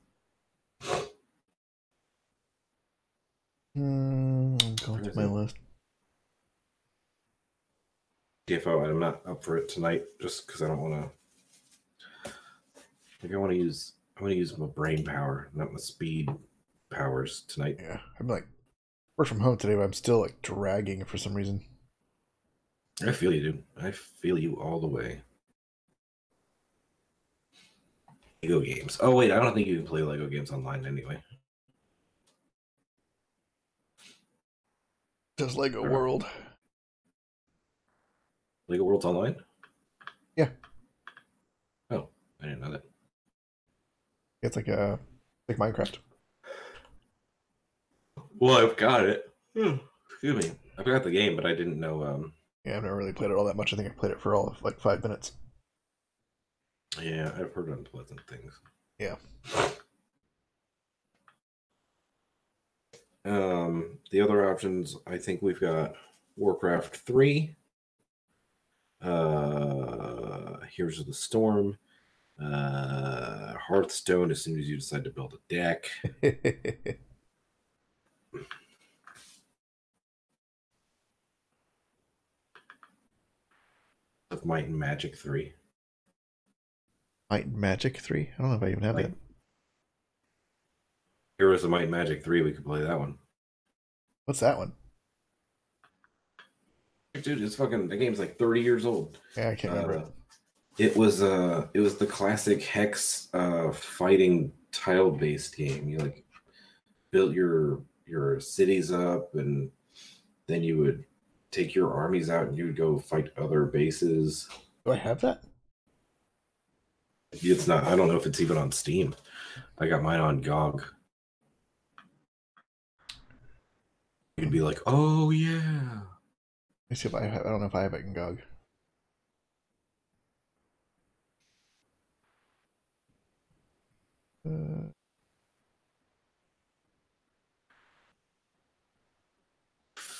Hmm, I'm going through my list. TFO, I'm not up for it tonight just because I don't want to. I think I want to use. I want to use my brain power, not my speed powers tonight. Yeah, I'm like work from home today, but I'm still like dragging for some reason. I feel you, dude. I feel you all the way. Lego games. Oh wait, I don't think you can play Lego games online anyway. Just Lego. World. Lego Worlds online? Yeah. Oh, I didn't know that. It's like a like Minecraft. Well, I've got it. Hmm, Excuse me. I've got the game, but I didn't know. Um, Yeah, I've never really played it all that much. I think I played it for all of like five minutes. yeah, I've heard unpleasant things. Yeah. Um, the other options, I think we've got Warcraft three. Uh, Heroes of the Storm. Uh, Hearthstone. As soon as you decide to build a deck. Of Might and Magic three. Might and Magic three. I don't know if I even have Might- that. Heroes of Might and Magic three. We could play that one. What's that one? Dude, it's fucking. The game's like thirty years old. Yeah, I can't remember Uh, it. It was uh it was the classic hex uh fighting tile based game. You like built your your cities up and then you would take your armies out and you would go fight other bases. Do I have that? It's not I don't know if it's even on Steam. I got mine on GOG. You'd be like, "Oh yeah." Let me see if I have. I don't know if I have it in GOG. Uh,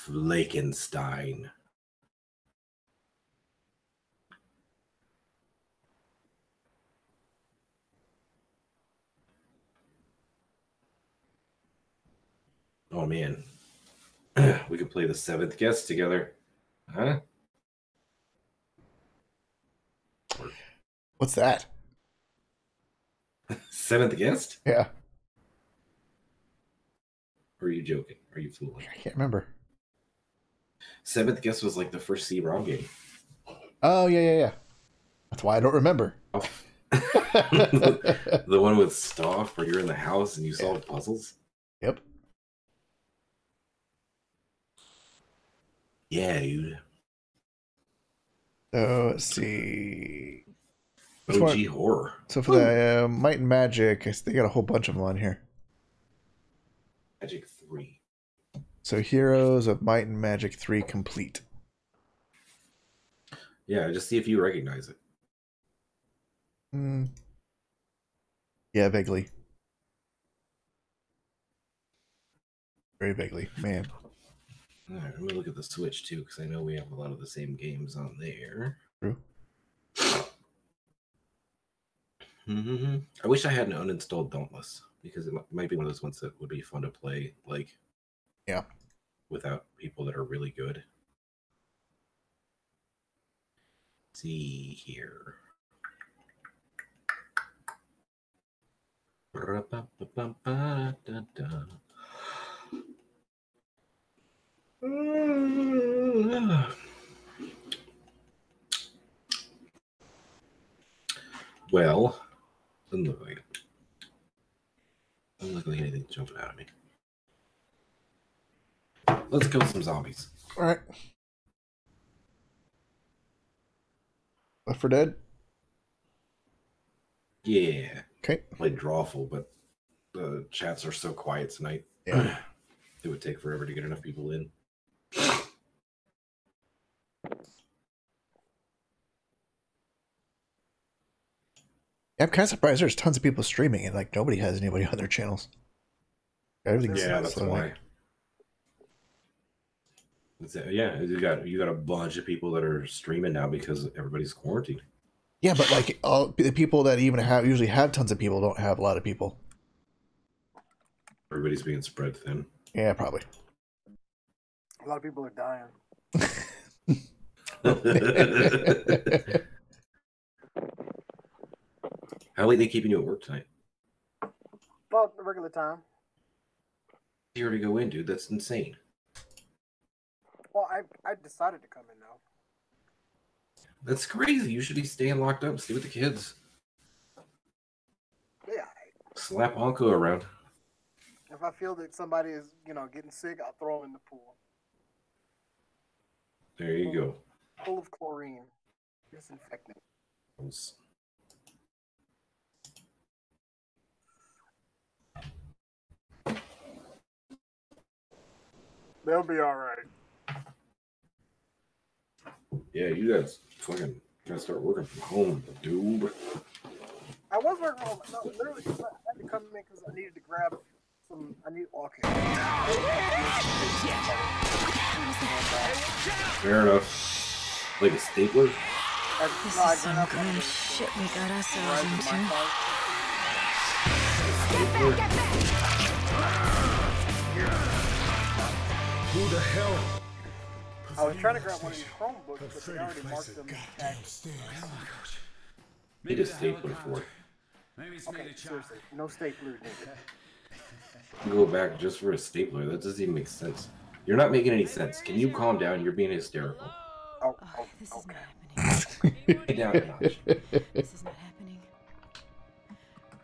Flakenstein. Oh man, we could play the seventh guest together, huh? What's that? Seventh guest? Yeah, Or are you joking? Are you fooling? I can't remember. Seventh guest was like the first C ROM game. Oh yeah, yeah, yeah. That's why I don't remember. the one with stuff where you're in the house and you solve puzzles? Yep. Yeah, dude. So let's see. OG horror. So for the uh, Might and Magic, they got a whole bunch of them on here. Magic 3. So Heroes of Might and Magic 3 complete. Yeah, just see if you recognize it. Hmm. Yeah, vaguely. Very vaguely. Man. All right, let me look at the Switch too, because I know we have a lot of the same games on there. True. hmm I wish I hadn't uninstalled Dauntless because it might be one of those ones that would be fun to play, like, Yeah. without people that are really good. see here. Well, doesn't look like it. Doesn't look like anything's jumping out at me. Let's kill some zombies. All right. Left 4 Dead. Yeah. Okay. Played Drawful, but the chats are so quiet tonight. Yeah. it would take forever to get enough people in. Yeah, I'm kind of surprised there's tons of people streaming and like nobody has anybody on their channels. Everything's Yeah, that's why. Uh, Uh, yeah, you got you got a bunch of people that are streaming now because everybody's quarantined. Yeah, but like all the people that even have usually have tons of people don't have a lot of people. Everybody's being spread thin. Yeah, probably. A lot of people are dying. How late they keeping you at work tonight? Well, the regular time. You already go in, dude. That's insane. Well, I I decided to come in now. That's crazy. You should be staying locked up. Stay with the kids. Yeah. Slap Honko around. If I feel that somebody is, you know, getting sick, I'll throw them in the pool, There you go. full of chlorine, disinfectant. They'll be all right. Yeah, you guys fucking gotta start working from home, dude. I was working on no, literally. I had to come in because I needed to grab some. I need okay. Fair enough. Like a stapler? This no, is some grabbed grim one shit we got ourselves the rides in into. my car. Who the hell? I was trying to grab one of these Chromebooks, but they already marked them as Need a stapler for it. Maybe it's Okay, made of seriously, no staplers needed. Go back just for a stapler. That doesn't even make sense. You're not making any sense. Can you calm down? You're being hysterical. Oh, Oh, oh, this is okay. not happening. Get down a notch. This is not happening.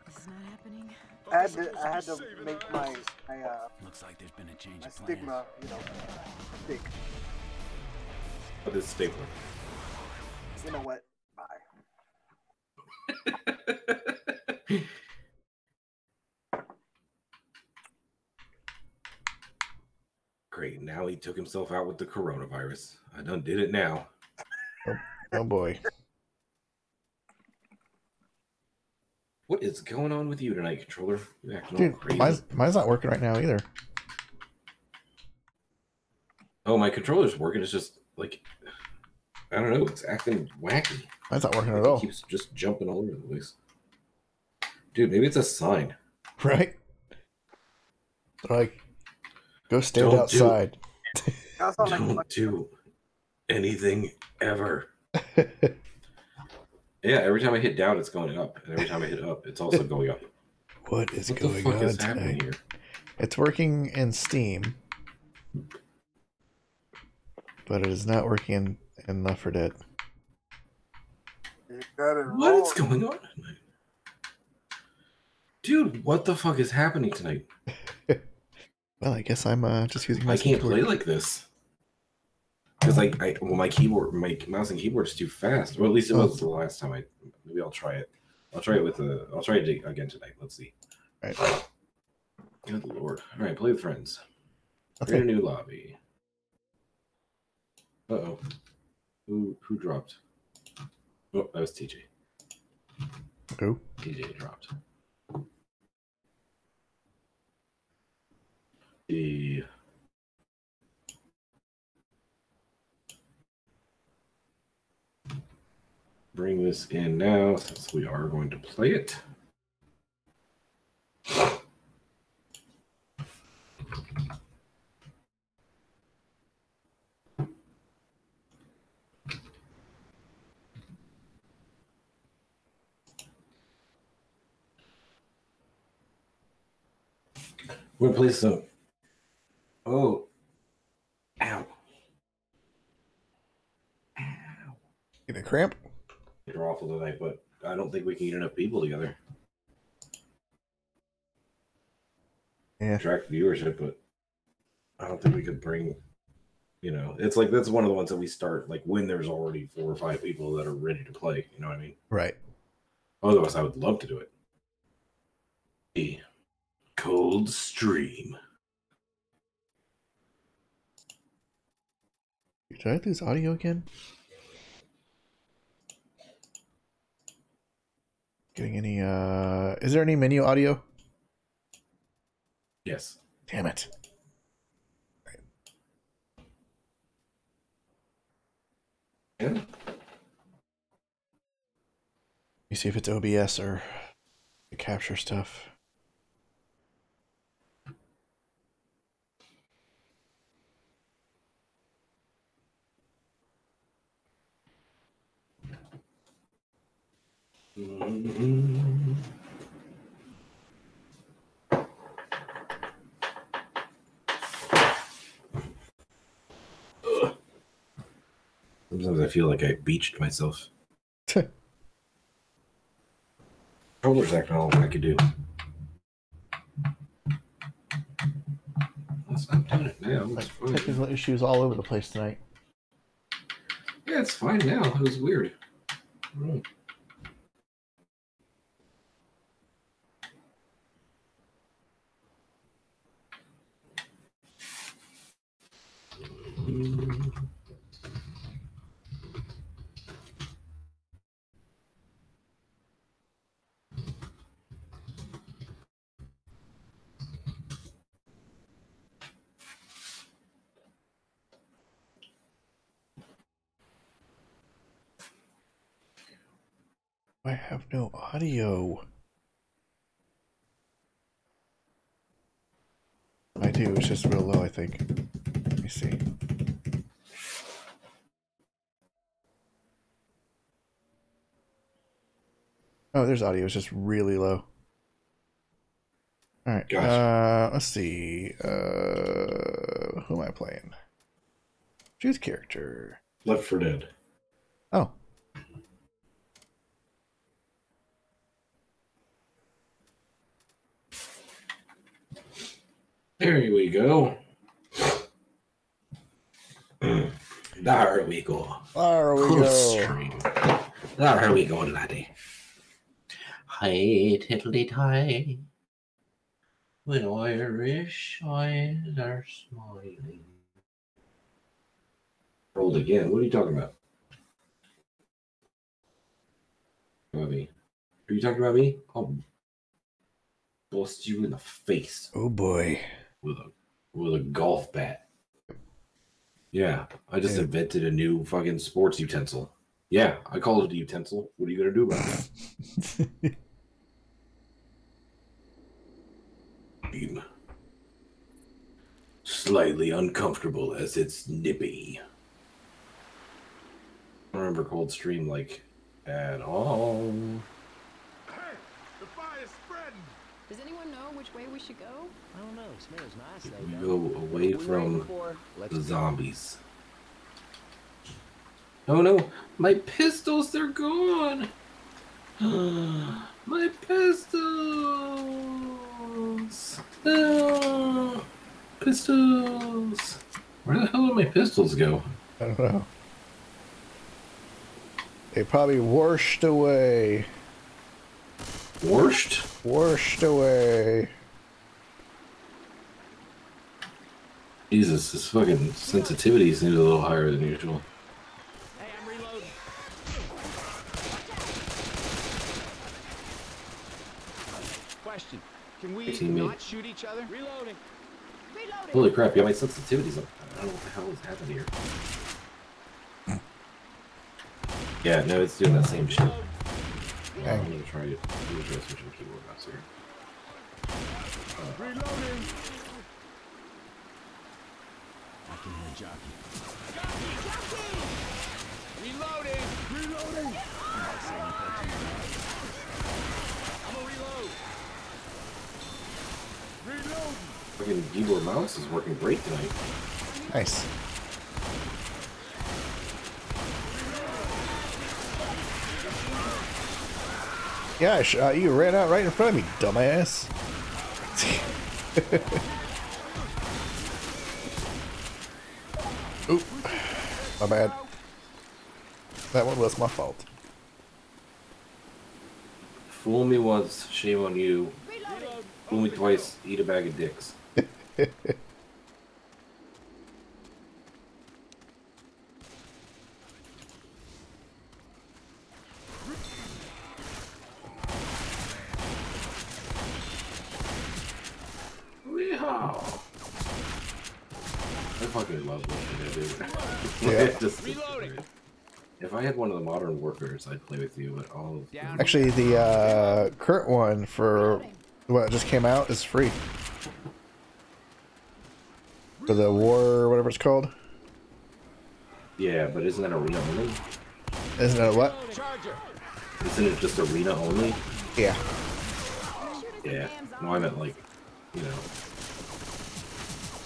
This is not happening. I had to, I had to make my, my, uh, Looks like there's been a change my of stigma, you know, stick. But this stapler. You know what? Bye. Great. Now he took himself out with the coronavirus. I done did it now. Oh, oh boy. What is going on with you tonight, controller? You acting all Dude, crazy. mine's, mine's not working right now either. Oh, my controller's working. It's just like I don't know. It's acting wacky. That's not working at all, It keeps just jumping all over the place. Dude, maybe it's a sign. right? They're like, go stand Don't outside. That's not like, Don't like do anything ever. Yeah, every time I hit down, it's going up, and every time I hit up, it's also going up. What is What the going fuck on is happening here? It's working in Steam, but it is not working in, in Left 4 Dead. you got it What going on tonight? Dude, what the fuck is happening tonight? Well, I guess I'm uh, just using my I can't keyboard. play like this. Because like I well my keyboard my mouse and keyboard is too fast. Or at least it Oh. was the last time I maybe I'll try it. I'll try it with the I'll try it again tonight. Let's see. Right. Good lord. Alright, play with friends. Okay. Create a new lobby. Uh oh. Who who dropped? Oh, that was TJ. Who? TJ dropped. The bring this in now since we are going to play it. We're gonna play some. Oh, ow! Ow! Get a cramp? You're awful tonight, but I don't think we can get enough people together. Yeah. Attract viewership, but I don't think we could bring. You know, it's like that's one of the ones that we start like when there's already four or five people that are ready to play. You know what I mean? Right. Otherwise, I would love to do it. Cold stream. Did I lose audio again? Getting any, uh, is there any menu audio? Yes. Damn it. Yeah. You see if it's OBS or the capture stuff. Mm-hmm. Sometimes I feel like I beached myself. Controller's acting all I could do. Let's stop doing it now. It's Like, fine. technical issues all over the place tonight. Yeah, it's fine now. It was weird. I don't know. I have no audio. I do, it's just real low, I think. Let me see. Oh, there's audio, it's just really low. Alright, Gotcha. uh, let's see. Uh, who am I playing? Choose character. Left 4 Dead. Oh, There we go. there we go. there we Cool go. stream. There we go, laddie. Hi, tiddly tie. When Irish eyes are smiling. Rolled again. What are you talking about? About me. Are you talking about me? Oh, I'll bust you in the face Oh boy. With a with a golf bat. Yeah, I just Yeah. invented a new fucking sports utensil. Yeah, I call it a utensil. What are you gonna do about that? Beam. Slightly uncomfortable as it's nippy. I don't remember Coldstream like at all. Does anyone know which way we should go? I don't know. Smells nice We though. go away we from waiting for? The zombies. Oh no, my pistols, they're gone! my pistols! No! Pistols! Where the hell did my pistols go? I don't know. They probably washed away. Washed? Washed away. Jesus, this fucking sensitivity seems a little higher than usual. Hey, I'm reloading. Question. Can we not shoot each other? Reloading. Reloading. Holy crap, yeah, my sensitivity's up. I don't know what the hell is happening here. Yeah, no, it's doing that same shit. Yeah, I'm gonna try it. I'm gonna try switching keyboard mouse here. Reloading. I can hear jockey. Reloading. Reloading. I'm a reload. Reload. Fucking keyboard mouse is working great tonight. Nice. Yeah, I shot you ran out right in front of me, dumbass. Oop. My bad. That one was my fault. Fool me once, shame on you. Fool me twice, eat a bag of dicks. Weehaw! I fucking love looking at it. Yeah. Just- Reloading. if I had one of the modern workers, I'd play with you, but all of Down. Actually, the uh, current one for what just came out is free. For the war, whatever it's called. Yeah, but isn't that arena only? Isn't it what? Charger. Isn't it just arena only? Yeah. Yeah. No, I meant like, you know,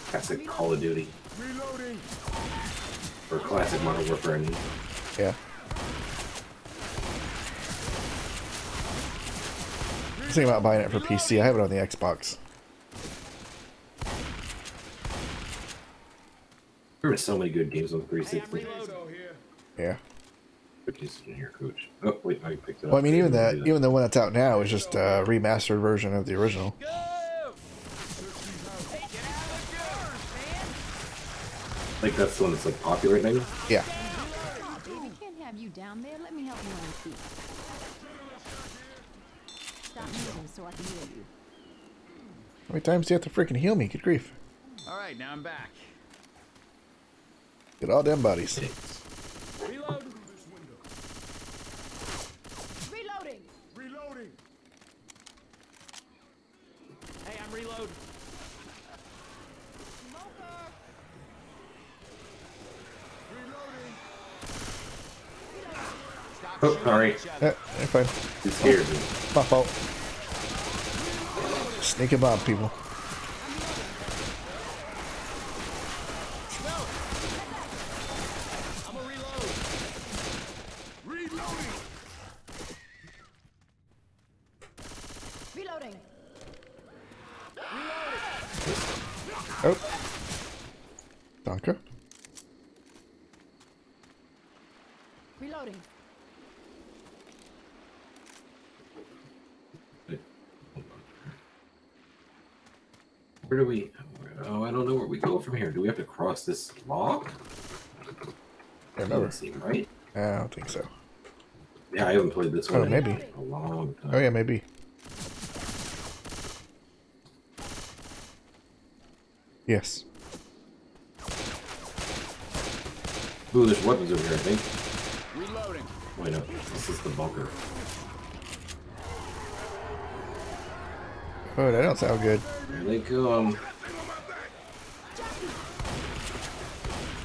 classic Call of Duty Reloading. or classic Modern Warfare. I mean. Yeah. I was thinking about buying it for PC. I have it on the Xbox. There were so many good games on Hey, I'm 360. reloading. here. Yeah. In here, coach. Oh wait, I picked it up. Well, I mean, even Didn't that, even the one that's out now is just a remastered version of the original. Go. Hey, get out of the gutters, man. Like that's the one that's like popular right now. Yeah. Oh, baby, can't have you down there. Let me help you on your feet. Stop moving so I can heal you. How many times do you have to freaking heal me? Good grief. All right, now I'm back. Get all them bodies. Reload. Reloading. Reloading. Hey, I'm reloading. Stop Oh, shooting sorry. Yeah, you're fine. It scares me. My fault. Sneaking about people. I'm a reload. Reloading. Reloading. Oh. Danke. Reloading. Where do we? Oh, I don't know where we go from here. Do we have to cross this log? I remember. Doesn't seem right. I don't think so. Yeah, I haven't played this Oh, one in maybe. a long time. Oh yeah, maybe. Yes. Ooh, there's weapons over here, I think. Reloading. Wait, no. This is the bunker. Oh, that don't sound good. Here they come.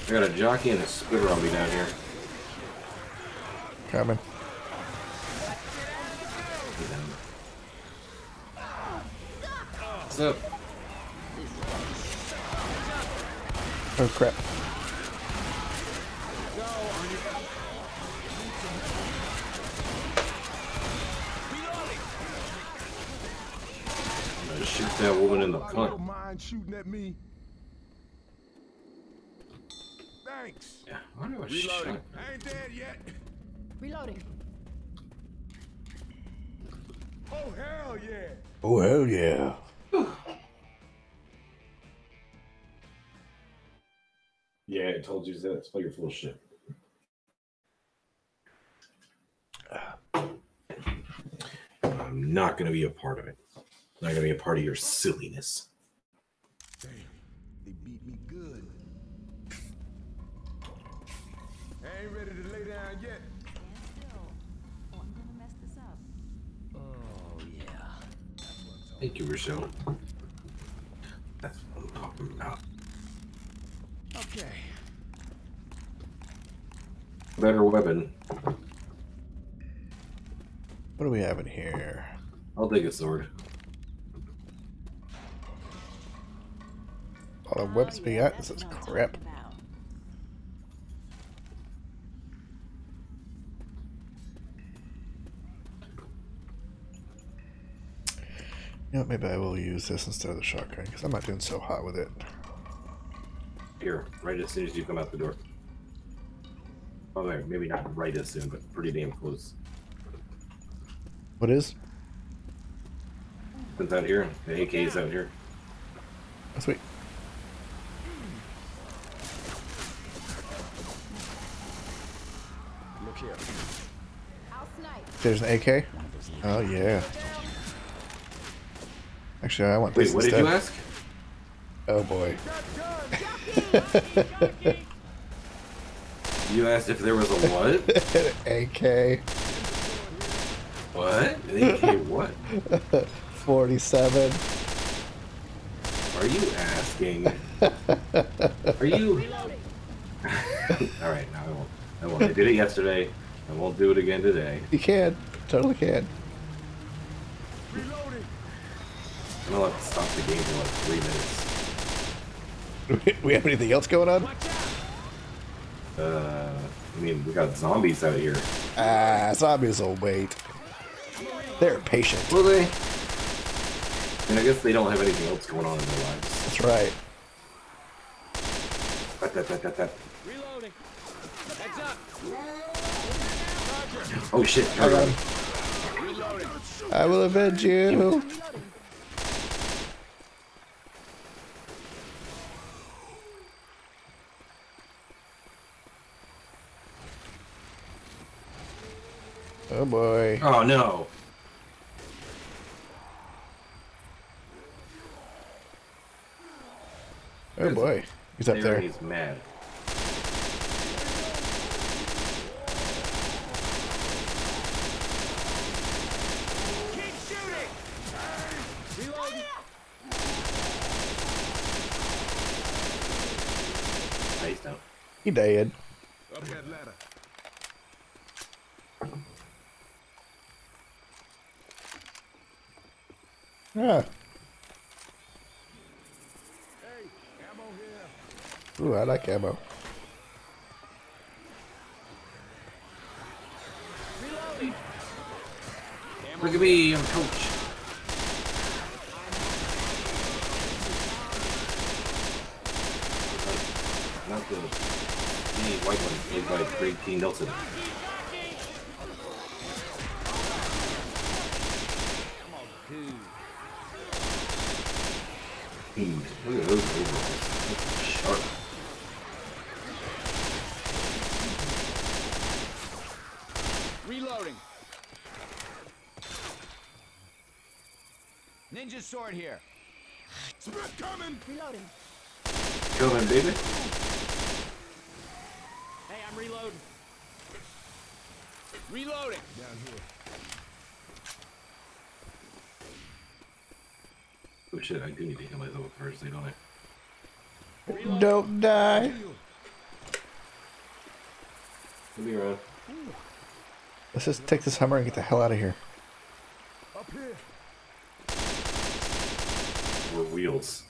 I got a jockey and a spitter on me down here. Coming. What's up? Oh crap. I'm gonna shoot that woman in the I cunt. don't mind shooting at me. Thanks. Yeah, why do I Reloading. shot? I ain't dead yet. Reloading. Oh hell yeah. Oh hell yeah. Yeah, I told you that. It's like you're full of shit. I'm not gonna be a part of it. I'm Not gonna be a part of your silliness. Damn, they beat me good. I ain't ready to lay down yet. Stand still. Oh, I'm gonna mess this up. Oh yeah. Thank you, Rochelle. That's what I'm talking about. Okay. Better weapon. What do we have in here? I'll take a sword. All the weapons we got. This is crap. You know, maybe I will use this instead of the shotgun because I'm not doing so hot with it. Here, right as soon as you come out the door. Oh, there, maybe not right as soon, but pretty damn close. What is? It's out here. The AK is out here. Oh, sweet. Look here. I'll snipe. There's an AK. Oh yeah. Actually, I want Wait, this what instead. did you ask? Oh boy. You asked if there was a what? AK what? An AK what? 47. Are you asking? Are you? All right, no, I won't. I won't. I did it yesterday. I won't do it again today. You can. Totally can. Reloading. I'm gonna have to stop the game for like three minutes. we have anything else going on? Uh, I mean, we got zombies out here. Ah, zombies will wait. They're patient. Will they? And I guess they don't have anything else going on in their lives. That's right. That, that, that, that, that. Reloading. Heads up. Oh shit! I got him. Reloading. I will avenge you. Oh boy. Oh no! Oh boy. He's up there. He's mad. Keep shooting. Reloading. Nice down. He dead. Up that ladder. Ah. Hey, ammo here. Ooh, I like ammo. Look at me, I'm coach. Not the skinny white one played by Craig T. Nelson. Dude, look at those overalls. Look Sharp. Reloading. Ninja sword here. Spit coming. Reloading. Coming, baby. Hey, I'm reloading. Reloading. Down here. Oh shit, I do need to heal myself first, don't I? Don't die. Let me be around. Let's just take this Hummer and get the hell out of here. Up here. Or wheels.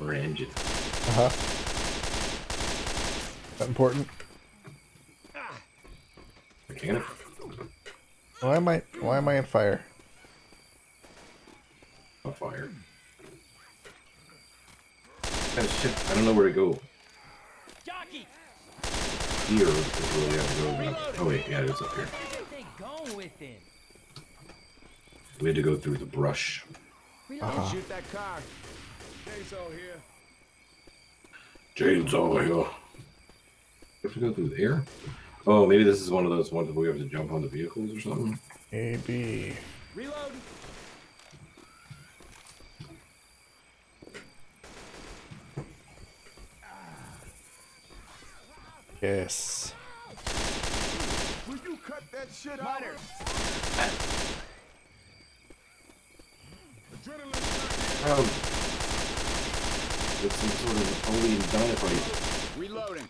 Or engine. Uh huh. That important? Mechanic. Why am I? Why am I in fire? On fire. Oh shit, I don't know where to go. Here is where we have to go. Oh wait, yeah, it's up here. They going with him. We had to go through the brush. Uh-huh. Shoot that car. Chainsaw here. Chainsaw here. We have to go through there? Oh, maybe this is one of those ones where we have to jump on the vehicles or something. A B. Reload. Yes. Will you cut that shit out? Minor. Adrenaline. Um, it's some sort of Napoleon dynamite. Right? Reloading.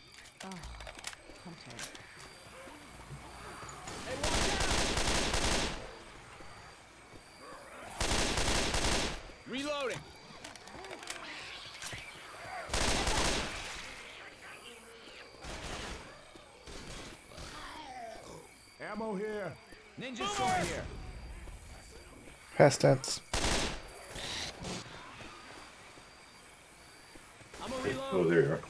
Reloading. Ammo here. Ninja sword here. Past tense. I'm a Oh, reload. there you are.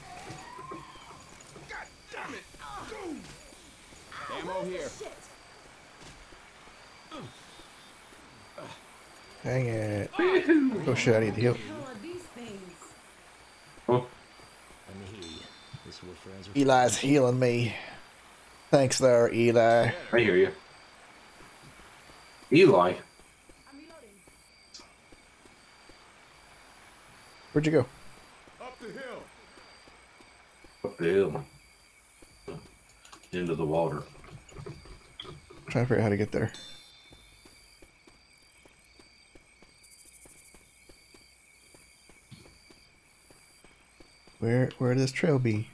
Ammo here. Dang it. Oh shit, I need to heal. Oh, Eli's healing me. Thanks there, Eli. I hear you. Eli. Where'd you go? Up the hill. Up the hill. Into the water. trying to figure out how to get there. Where where does trail be?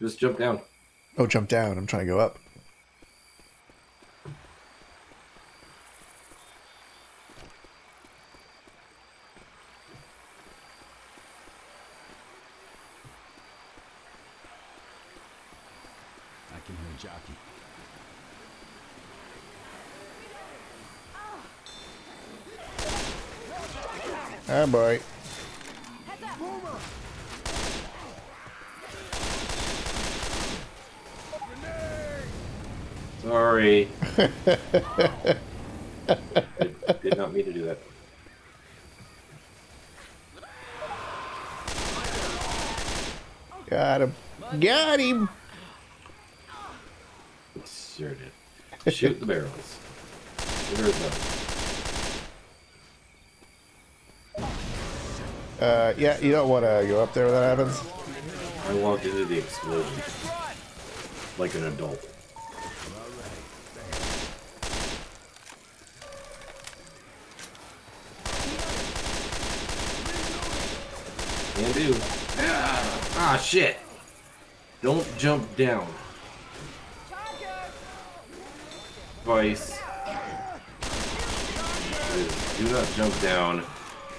Just jump down. Oh, jump down. I'm trying to go up. I can hear jockey. Ah, boy. Sorry. did, did not mean to do that. Got him. Got him. Sure did. Shoot the barrels. There is no. Uh, yeah, you don't want to go up there when that happens. I walked into the explosion like an adult. Can do. Ah, shit. Don't jump down. Vice. Do not jump down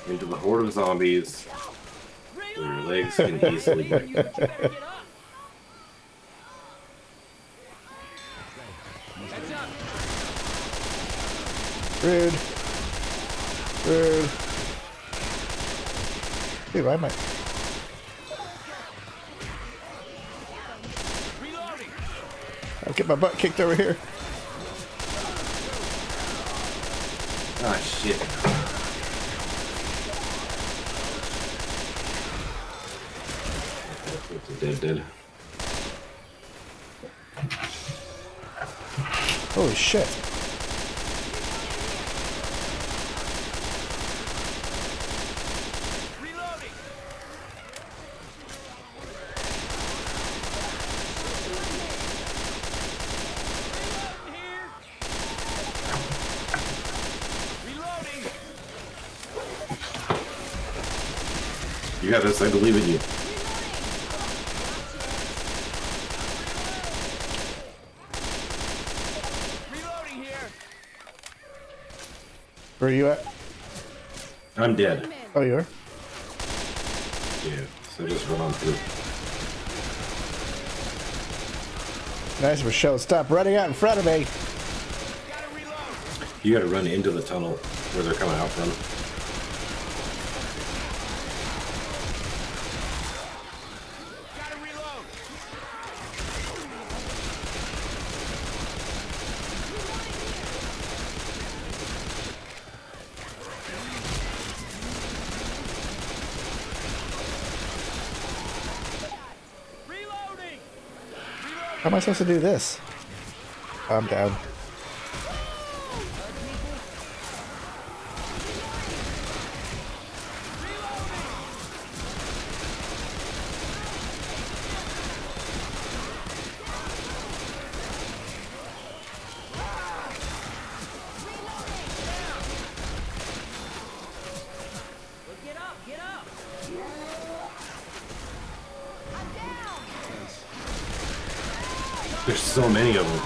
into the horde of zombies where your legs can easily break. Rude. Rude. Dude, why am I? I'll get my butt kicked over here. Ah, shit. did, did. Holy shit. You got this, I believe in you. Where are you at? I'm dead. Oh, you are. Yeah. So just run on through. Nice for show. Stop running out in front of me. Gotta reload. You got to run into the tunnel where they're coming out from. Gotta reload. Reloading. How am I supposed to do this? I'm down. There's so many of them.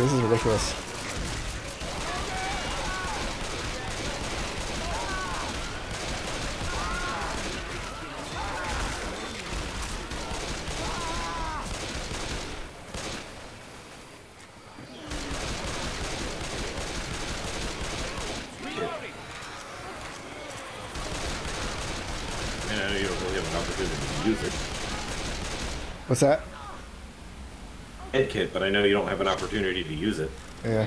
This is ridiculous. And I know you don't really have an opportunity to use it. What's that? Head kit, but I know you don't have an opportunity to use it. Yeah.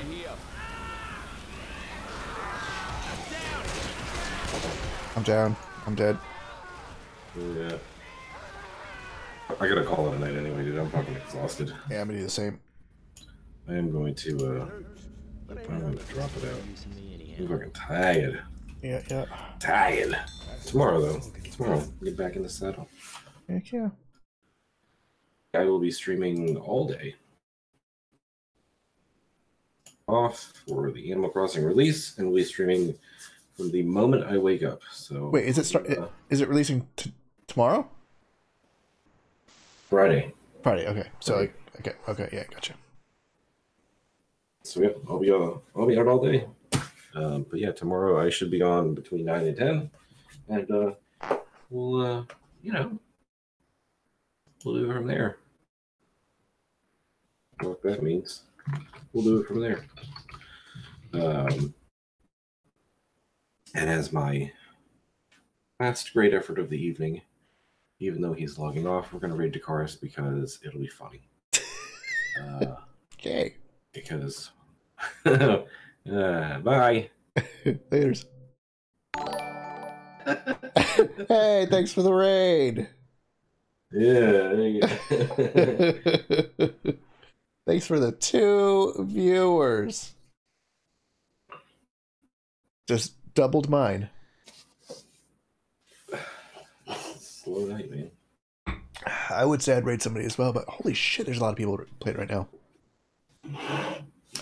I'm down. I'm dead. Yeah. I gotta call it a night anyway, dude. I'm fucking exhausted. Yeah, I'm gonna do the same. I am going to, uh, I'm gonna drop it out. I'm fucking tired. Yeah, yeah. Tired. Tomorrow, though. Tomorrow, get back in the saddle. Heck yeah. I will be streaming all day. Off for the Animal Crossing release, and we'll be streaming from the moment I wake up. So Wait, is it start? uh, Is it releasing t- tomorrow? Friday? Friday. Okay. So like, okay, okay, yeah, gotcha. So yeah, I'll be on. I'll be out all day. Um, but yeah, tomorrow I should be on between nine and ten, and uh, we'll, uh, you know, we'll do it from there. What that means, we'll do it from there. Um, and as my last great effort of the evening, even though he's logging off, we're gonna raid Dakarus because it'll be funny. Uh, Okay. because uh, bye. Laters. hey, thanks for the raid. Yeah, there you go. thanks for the two viewers. Just doubled mine. Slow night, man. I would say I'd raid somebody as well, but holy shit, there's a lot of people playing right now.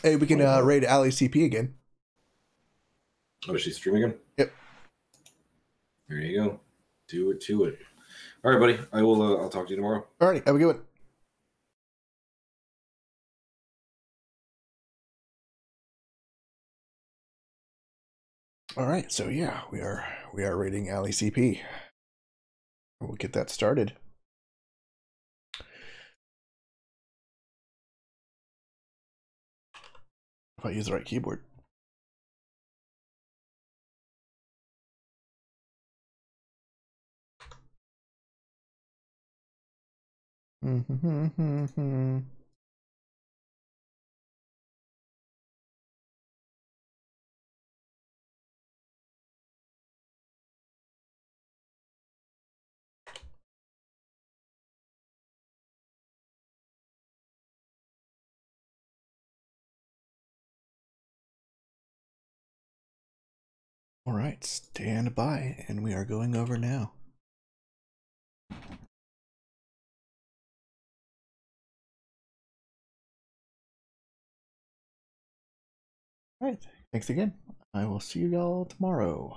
Hey, we can uh, raid Ali CP again. Oh, is she streaming again? Yep. There you go. Do it to it. All right, buddy. I will. Uh, I'll talk to you tomorrow. Alrighty, have a good one. All right, so yeah, we are we are rating Ali CP. We'll get that started. If I use the right keyboard. Mm-hmm. Right, stand by, and we are going over now. All right, thanks again. I will see you all tomorrow.